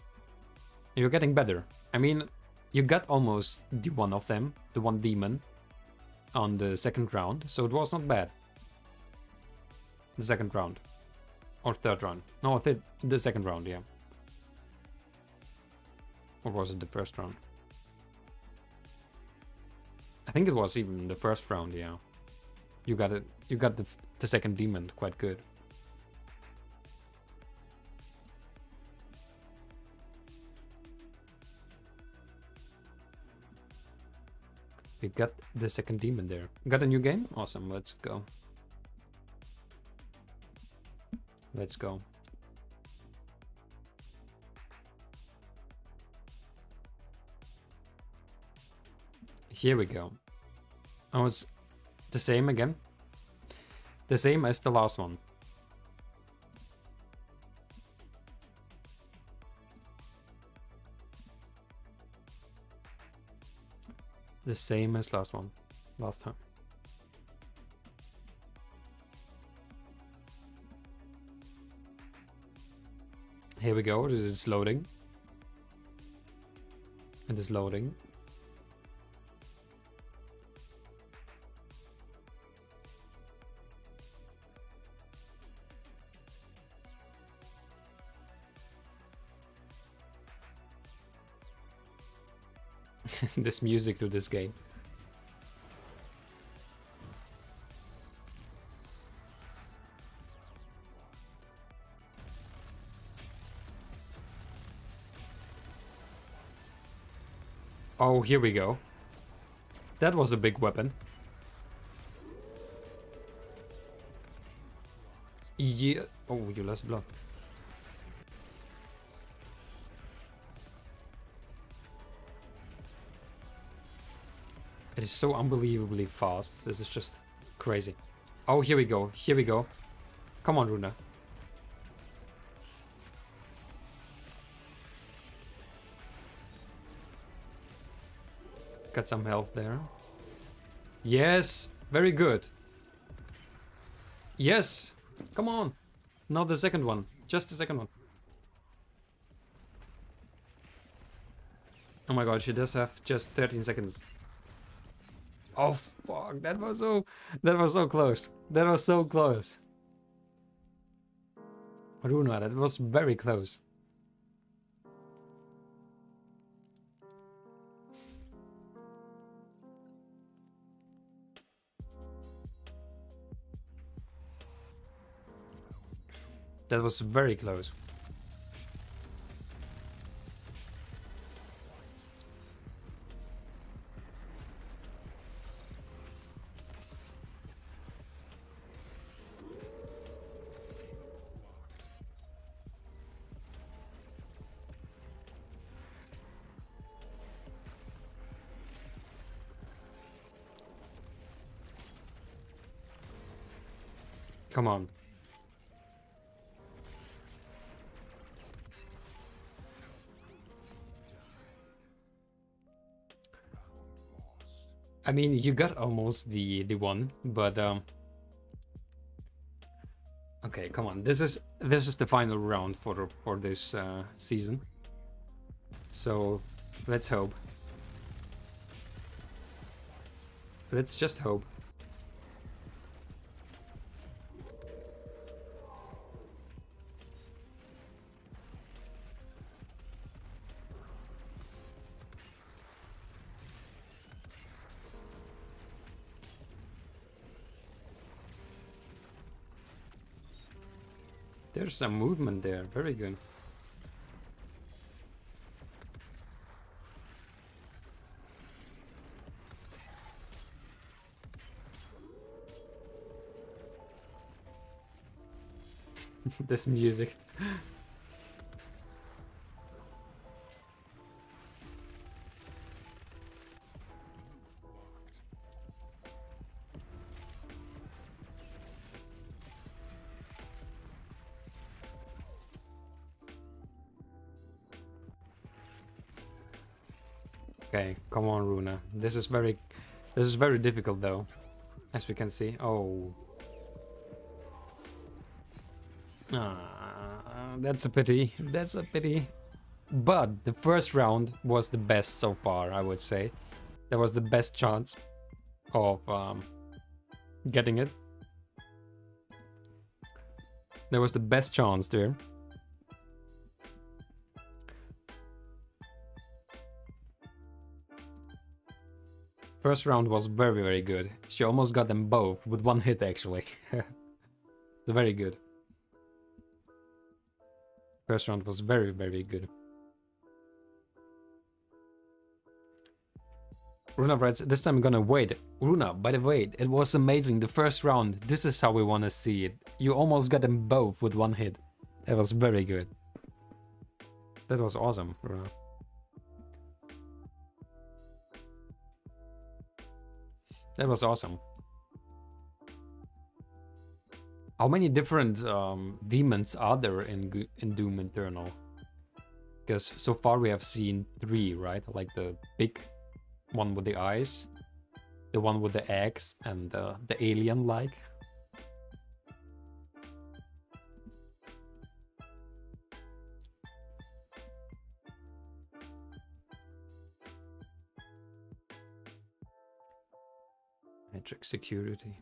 You're getting better. I mean, you got almost the one of them, the one demon, on the second round, so it was not bad the second round. Or third round. No, th the second round, yeah. Or was it the first round? I think it was even the first round, yeah. You got it. You got the, the second demon quite good. You got the second demon there. Got a new game? Awesome, let's go. Let's go. Here we go. Oh, it's the same again. The same as the last one. The same as last one. Last time. Here we go. This is loading. And It is loading. this music to this game. Oh, here we go. That was a big weapon. Yeah. Oh, you lost blood. It is so unbelievably fast. This is just crazy. Oh, here we go. Here we go. Come on, Runah. Got some health there. Yes, very good. Yes, come on. Not the second one, just the second one. Oh my god, she does have just 13 seconds. Oh fuck, that was so that was so close. That was so close. Runah, that was very close. That was very close. Come on. I mean, you got almost the the one, but um. Okay, come on. This is this is the final round for for this uh, season. So, let's hope. Let's just hope. There's some movement there. Very good. this music. This is very, this is very difficult though, as we can see. Oh, ah, that's a pity. That's a pity. But the first round was the best so far, I would say. That was the best chance of um, getting it. There was the best chance there. First round was very, very good. She almost got them both with one hit, actually. it's very good. First round was very, very good. Runah writes, this time I'm gonna wait. Runah, by the way, it was amazing. The first round, this is how we wanna see it. You almost got them both with one hit. That was very good. That was awesome, Runah. That was awesome. How many different um, demons are there in in Doom Eternal? Because so far we have seen three, right? Like the big one with the eyes, the one with the eggs, and uh, the alien-like. Metric security.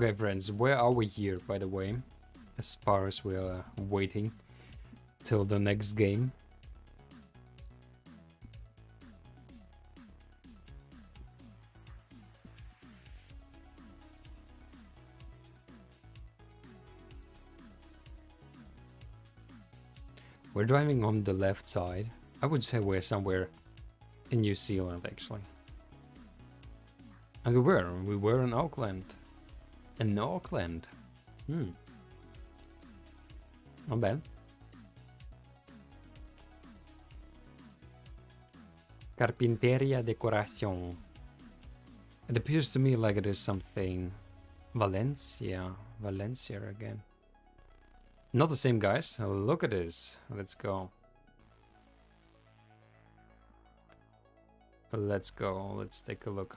Okay, friends, where are we here, by the way? As far as we are waiting till the next game. We're driving on the left side. I would say we're somewhere in New Zealand, actually. And we were. We were in Auckland. In Auckland. Hmm. Not bad. Carpinteria Decoración. It appears to me like it is something Valencia. Valencia again. Not the same guys. Look at this. Let's go. Let's go. Let's take a look.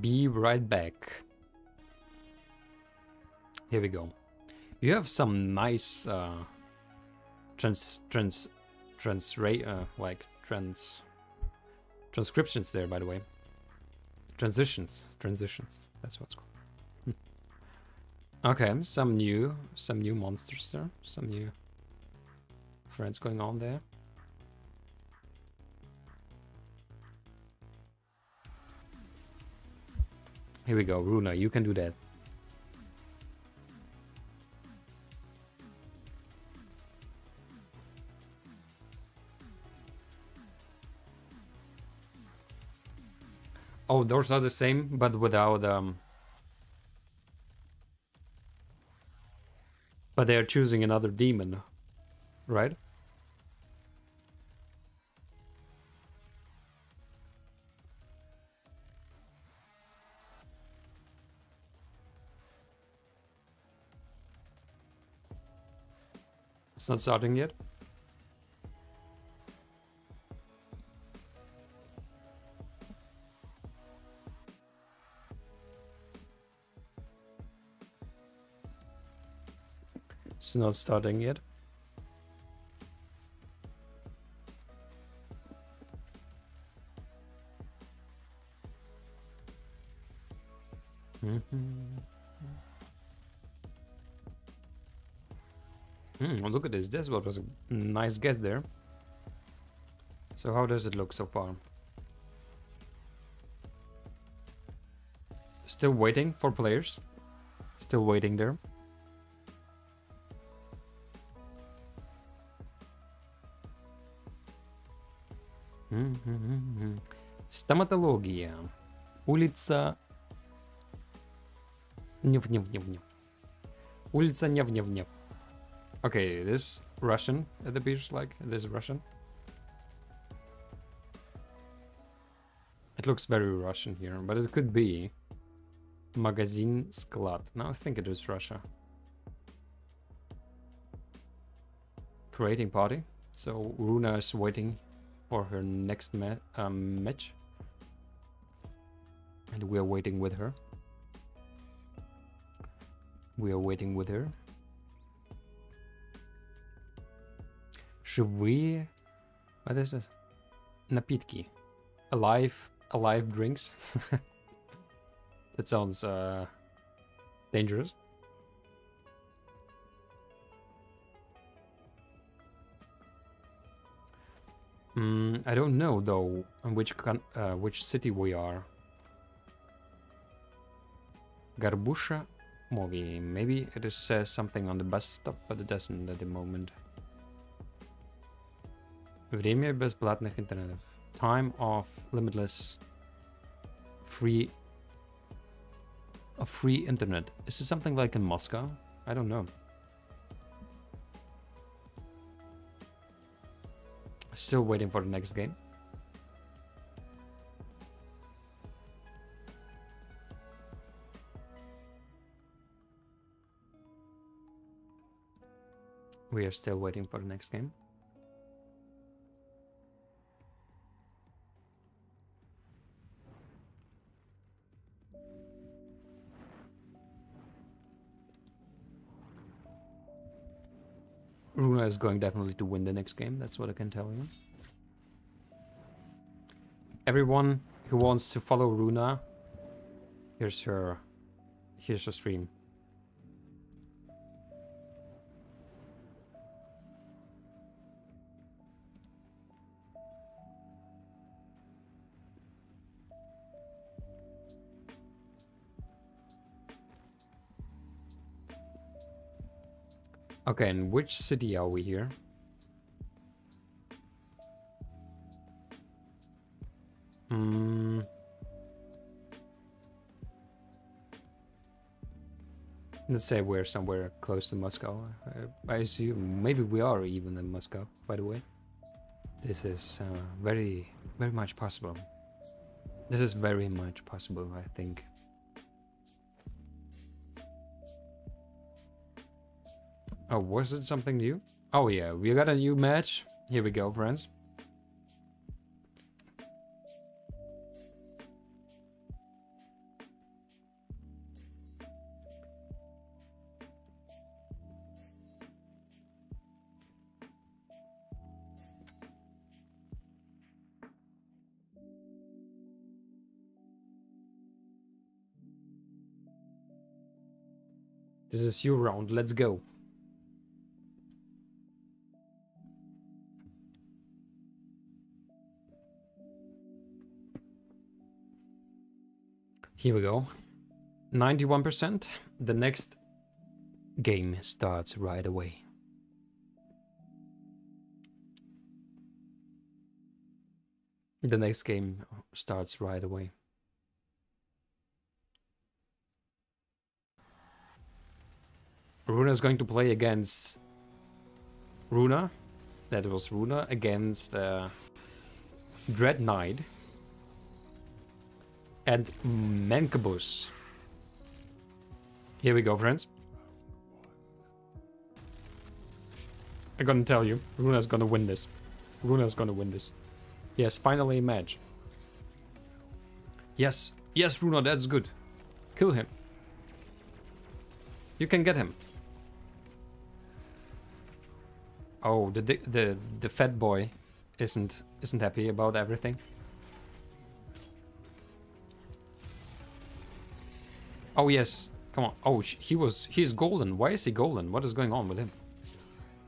Be right back. Here we go. You have some nice uh, trans trans trans uh, like trans transcriptions there. By the way, transitions transitions. That's what's called. Okay, some new some new monsters there. Some new friends going on there. Here we go, Runa, you can do that. Oh, those are the same, but without um. But they are choosing another demon, right? It's not starting yet. It's not starting yet. this. This was a nice guess there. So how does it look so far? Still waiting for players. Still waiting there. Стоматология. Улица... Нев-нев-нев-нев. Улица Нев-нев-нев. Okay, this Russian at the beach, like, this Russian. It looks very Russian here, but it could be Magazine Sklad. Now I think it is Russia. Creating party. So Runah is waiting for her next ma um, match. And we are waiting with her. We are waiting with her. Живые... What is this? Напитки. Alive, alive drinks. that sounds uh, dangerous. Mm, I don't know though in which uh, which city we are. Garbusha movie. Maybe it says something on the bus stop, but it doesn't at the moment. Время бесплатных интернетов. Time of limitless free a free internet. Is it something like in Moscow? I don't know. Still waiting for the next game. We are still waiting for the next game. Is going definitely to win the next game, that's what I can tell you. Everyone who wants to follow Runah, here's her here's her stream. Okay, in which city are we here? Hmm. Let's say we're somewhere close to Moscow. I, I assume maybe we are even in Moscow, by the way. This is uh, very, very much possible. This is very much possible, I think. Oh, was it something new? Oh yeah, we got a new match. Here we go, friends. This is your round, let's go. Here we go. 91%. The next game starts right away. The next game starts right away. Runah is going to play against Runah. That was Runah against uh, Dread Knight and Menkabus. Here we go, friends. I'm gonna tell you, Runah's gonna win this. Runah's gonna win this. Yes, finally a match. Yes, yes, Runah, that's good. Kill him. You can get him. Oh, the the the fat boy isn't isn't happy about everything. Oh, yes. Come on. Oh, he was... He's golden. Why is he golden? What is going on with him?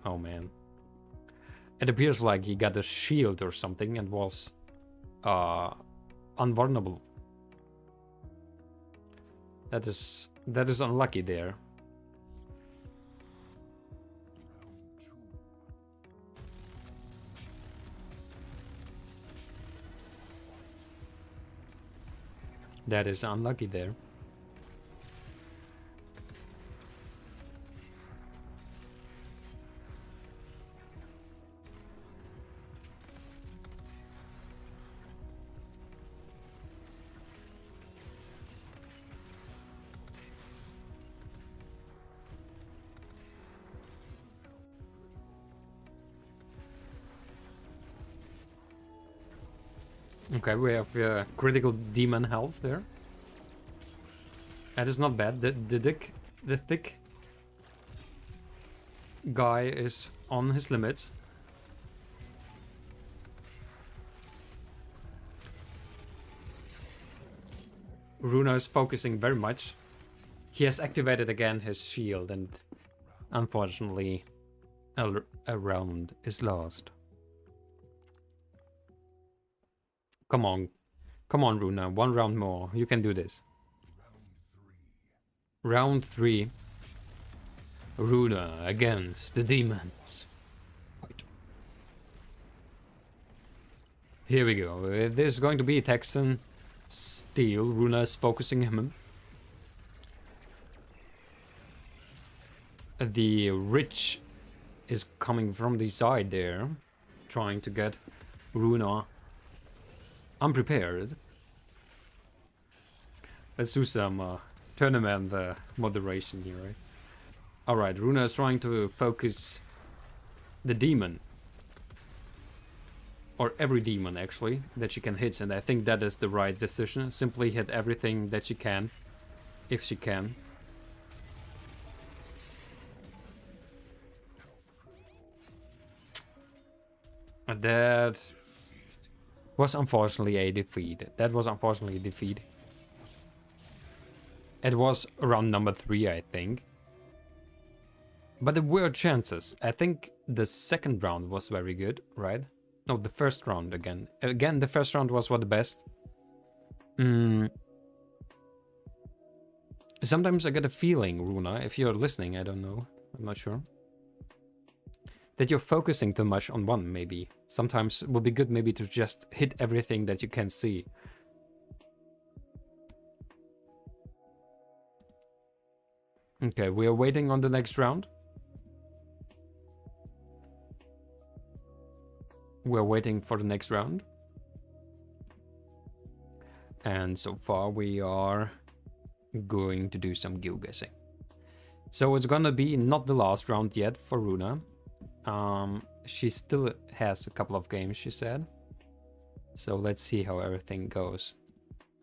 Oh, man. It appears like he got a shield or something and was... Uh... Unvulnerable. That is... That is unlucky there. That is unlucky there. Okay, we have uh, critical demon health there. That is not bad. The the dick, the thick guy is on his limits. Runah is focusing very much. He has activated again his shield and unfortunately a, a round is lost. Come on. Come on, Runah. One round more. You can do this. Round three. Runah against the demons. Fight. Here we go. Uh, this is going to be Texan Steel. Runah is focusing him. The rich is coming from the side there. trying to get Runah unprepared. Let's do some uh, tournament uh, moderation here, right? Alright, Runah is trying to focus the demon. Or every demon, actually, that she can hit, and I think that is the right decision. Simply hit everything that she can, if she can. That was unfortunately a defeat. That was unfortunately a defeat. It was round number 3, I think. But there were chances. I think the second round was very good, right? No, the first round again. Again, the first round was what the best. Mm. Sometimes I get a feeling, Runah, if you're listening, I don't know. I'm not sure that you're focusing too much on one, maybe. Sometimes it would be good maybe to just hit everything that you can see. Okay, we are waiting on the next round. We're waiting for the next round. And so far we are going to do some geoguessing. So it's gonna be not the last round yet for Runah. Um, she still has a couple of games, she said. So let's see how everything goes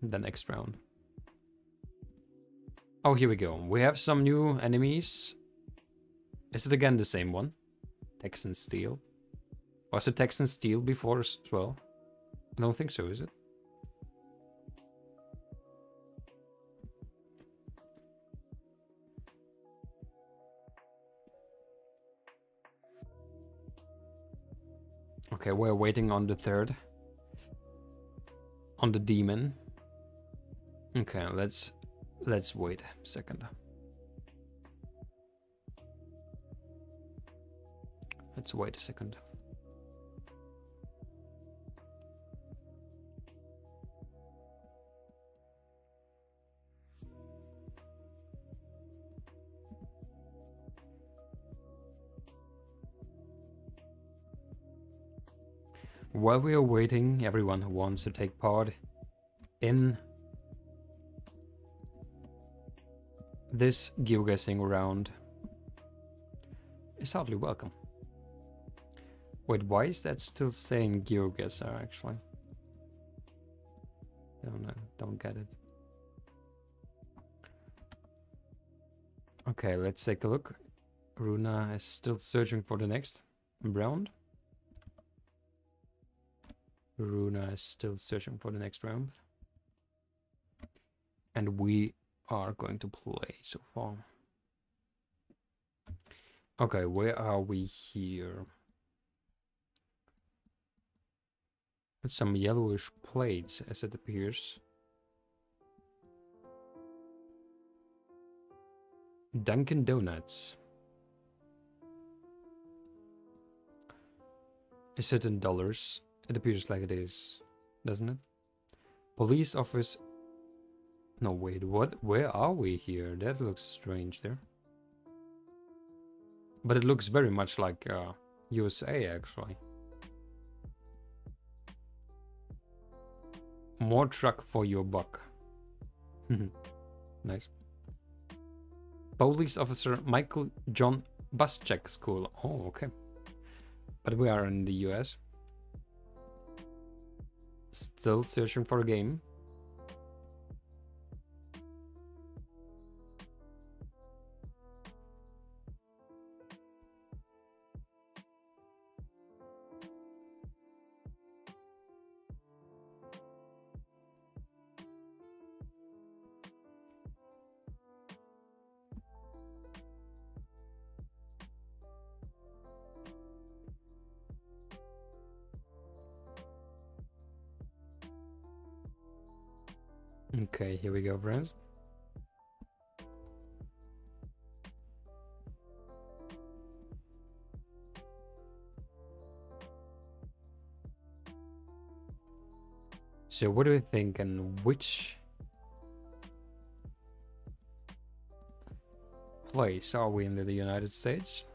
in the next round. Oh, here we go. We have some new enemies. Is it again the same one? Texan Steel. Was it Texan Steel before as well? I don't think so, is it? Okay, we're waiting on the third. On the demon. Okay, let's let's wait a second. Let's wait a second. While we are waiting, everyone who wants to take part in this geoguessing round is hardly welcome. Wait, why is that still saying Geoguessr actually? Don't know, don't get it. Okay, let's take a look. Runah is still searching for the next round. Runah is still searching for the next round. And we are going to play so far. Okay, where are we here? With some yellowish plates as it appears. Dunkin' Donuts. Is it in dollars? It appears like it is, doesn't it? Police office... No, wait, what? Where are we here? That looks strange there. But it looks very much like uh, USA, actually. More truck for your buck. nice. Police officer Michael John Buscheck School. Oh, okay. But we are in the US. Still searching for a game. Here we go, friends. So what do we think and which place are we in the United States?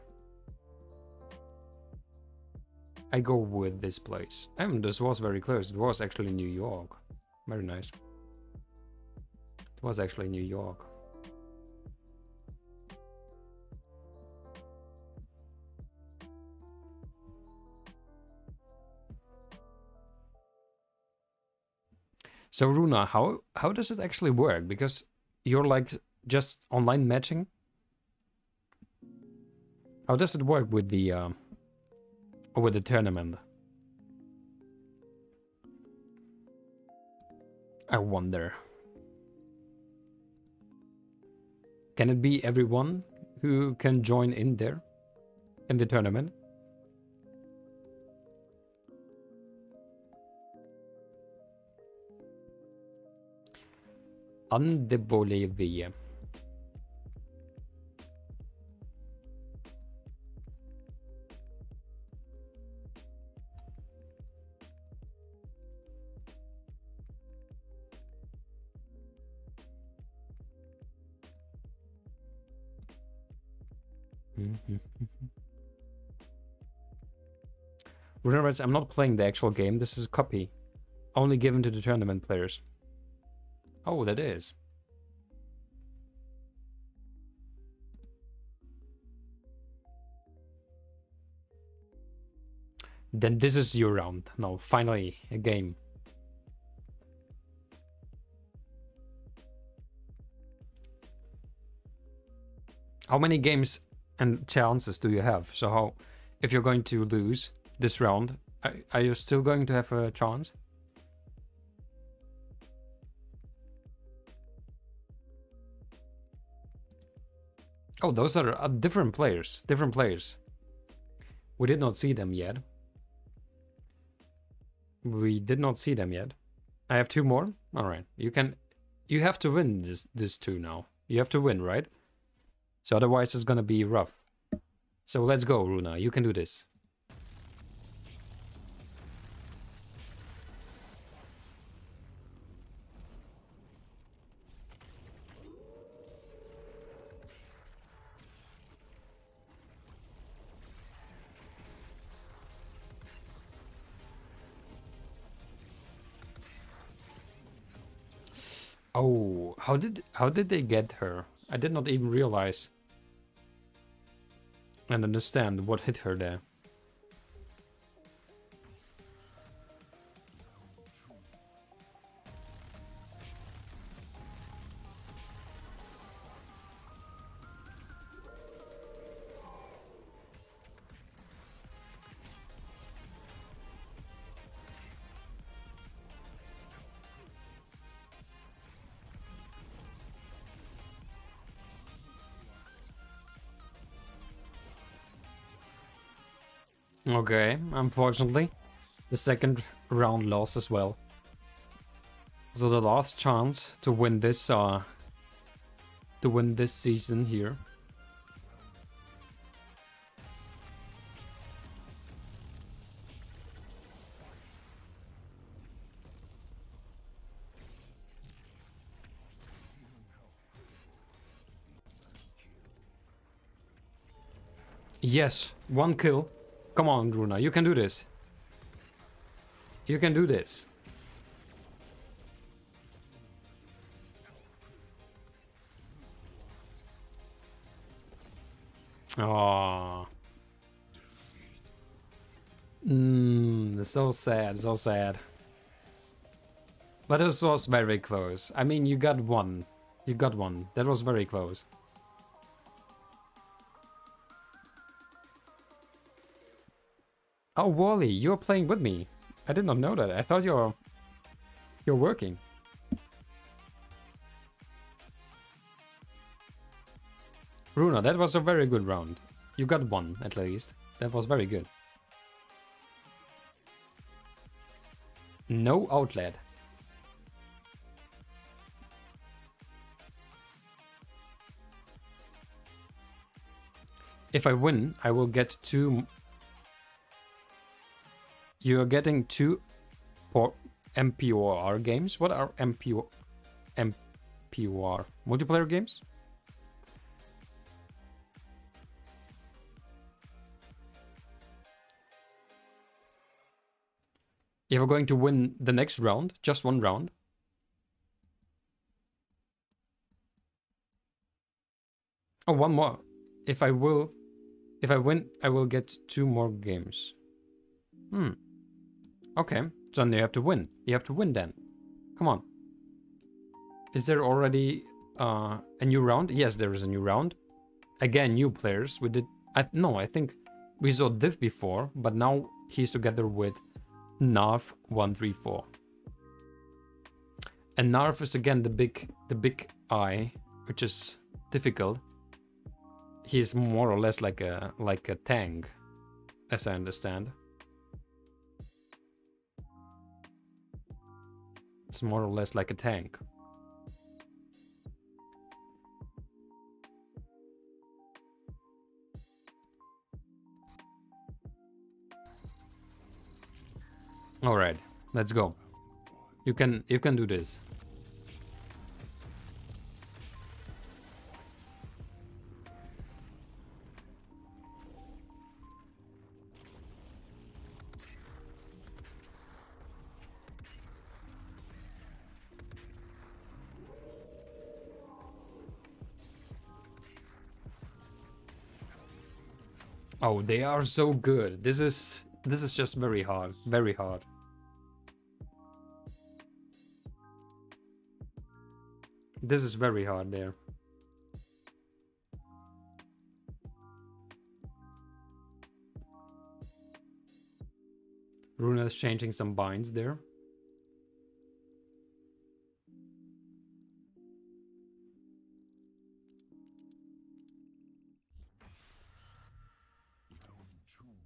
I go with this place. And this was very close. It was actually New York. Very nice. It was actually New York. So Runah, how how does it actually work? Because you're like just online matching. How does it work with the uh, with the tournament? I wonder. Can it be everyone who can join in there in the tournament? Ande Remember, I'm not playing the actual game. This is a copy, only given to the tournament players. Oh, that is. Then this is your round. Now, finally, a game. How many games and chances do you have? So how, if you're going to lose this round, are you still going to have a chance? Oh, those are uh, different players. Different players. We did not see them yet. We did not see them yet. I have two more. All right. You can you have to win this this two now. You have to win, right? So otherwise it's going to be rough. So let's go, Runah. You can do this. Oh, how did how did they get her? I did not even realize and understand what hit her there. Okay, unfortunately. The second round loss as well. So the last chance to win this uh to win this season here. Yes, one kill. Come on, Runah, you can do this. You can do this. Oh. Mmm, so sad, so sad. But this was very close. I mean, you got one. You got one. That was very close. Oh, Wally, you're playing with me. I did not know that. I thought you're... You're working. Runah, that was a very good round. You got one, at least. That was very good. No outlet. If I win, I will get two you're getting two por MPOR games. What are MPO MPOR? Multiplayer games? If we're going to win the next round, just one round. Oh, one more. If I will, if I win, I will get two more games. Hmm. Okay, so then you have to win. You have to win then. Come on. Is there already uh, a new round? Yes, there is a new round. Again, new players. We did... I, no, I think we saw Div before, but now he's together with Narf134. And Narf is again the big the big eye, which is difficult. He's more or less like a like a Tang, as I understand. More or less like a tank. All right, let's go. You can you can do this. Oh, they are so good. This is this is just very hard, very hard. This is very hard there. Runah is changing some binds there.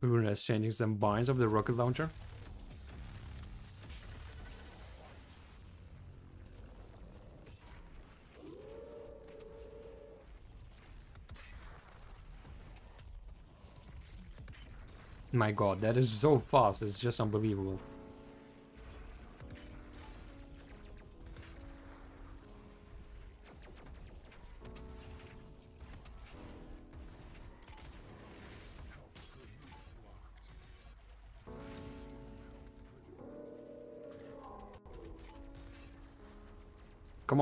Runah is changing some binds of the rocket launcher. My god, that is so fast, it's just unbelievable.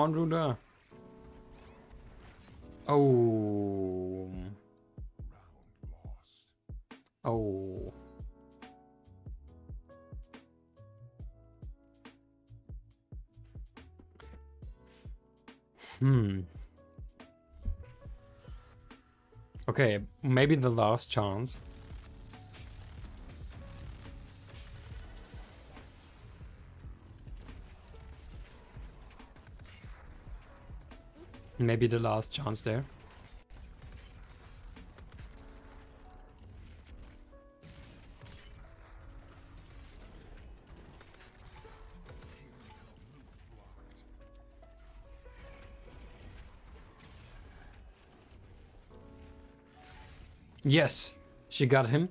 On, Runah. Oh. Oh. Hmm. Okay, maybe the last chance. Maybe the last chance there. Yes, she got him.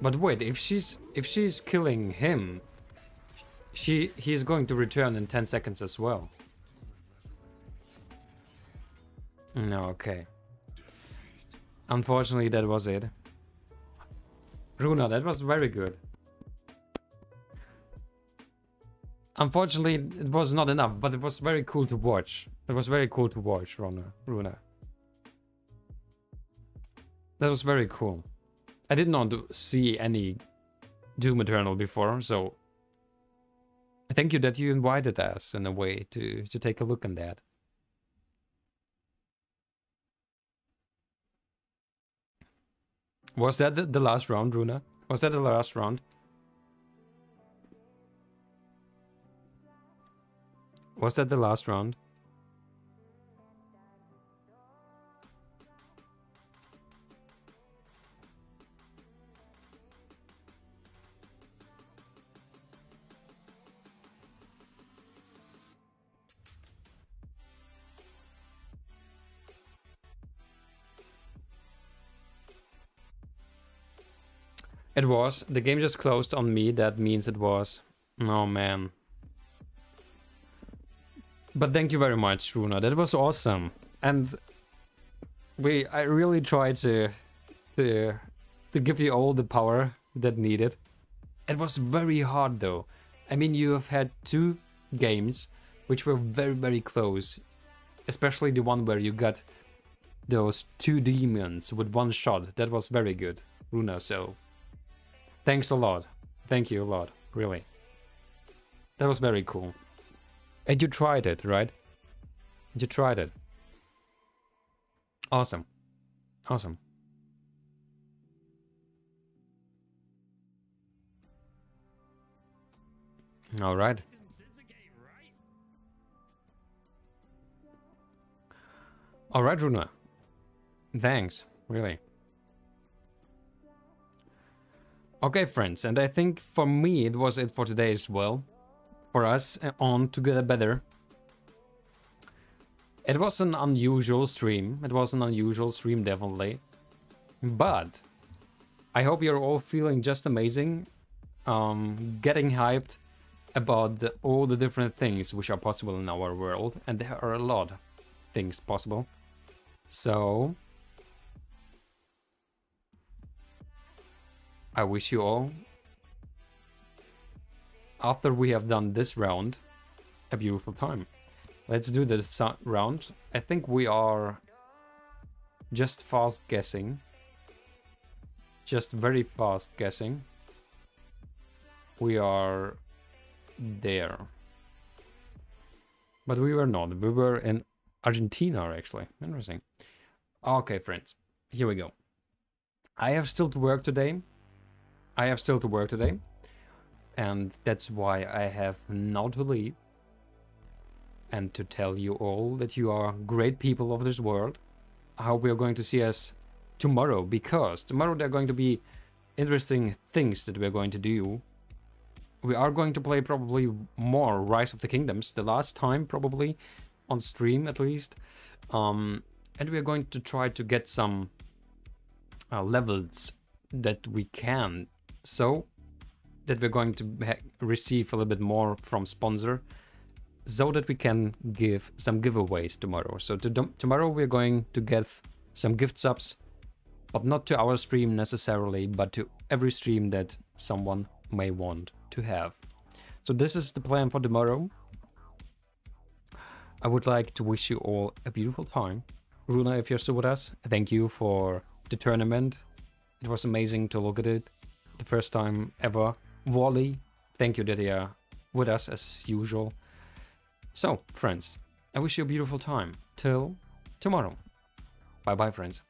But wait, if she's if she's killing him, she he's going to return in 10 seconds as well. No, okay. Unfortunately, that was it. Runah, that was very good. Unfortunately, it was not enough, but it was very cool to watch. It was very cool to watch, Runah. Runah. That was very cool. I did not see any Doom Eternal before, so thank you that you invited us in a way to, to take a look on that. Was that the, the last round, Runah? Was that the last round? Was that the last round? It was. The game just closed on me. That means it was. Oh, man. But thank you very much, Runah. That was awesome. And we, I really tried to, to, to give you all the power that needed. It was very hard though. I mean, you have had two games which were very, very close. Especially the one where you got those two demons with one shot. That was very good, Runah, so thanks a lot. Thank you a lot, really. That was very cool. And you tried it, right? You tried it. Awesome. Awesome. All right. All right, Runah. Thanks, really. Okay, friends, and I think for me it was it for today as well. For us uh, on Together Better. It was an unusual stream. It was an unusual stream, definitely. But I hope you're all feeling just amazing. Um, getting hyped about the, all the different things which are possible in our world. And there are a lot of things possible. So, I wish you all, after we have done this round, a beautiful time. Let's do this round. I think we are just fast guessing. Just very fast guessing. We are there. But we were not. We were in Argentina, actually. Interesting. Okay, friends. Here we go. I have still to work today. I have still to work today. And that's why I have now to leave. And to tell you all that you are great people of this world. I hope you're going to see us tomorrow. Because tomorrow there are going to be interesting things that we're going to do we are going to play probably more Rise of the Kingdoms, the last time probably, on stream at least. Um, and we're going to try to get some uh, levels that we can, so that we're going to receive a little bit more from sponsor, so that we can give some giveaways tomorrow. So to tomorrow we're going to get some gift subs, but not to our stream necessarily, but to every stream that someone may want to have. So this is the plan for tomorrow. I would like to wish you all a beautiful time. Runah, if you're still with us, thank you for the tournament. It was amazing to look at it. The first time ever. Wally, thank you that you're with us as usual. So, friends, I wish you a beautiful time. Till tomorrow. Bye bye, friends.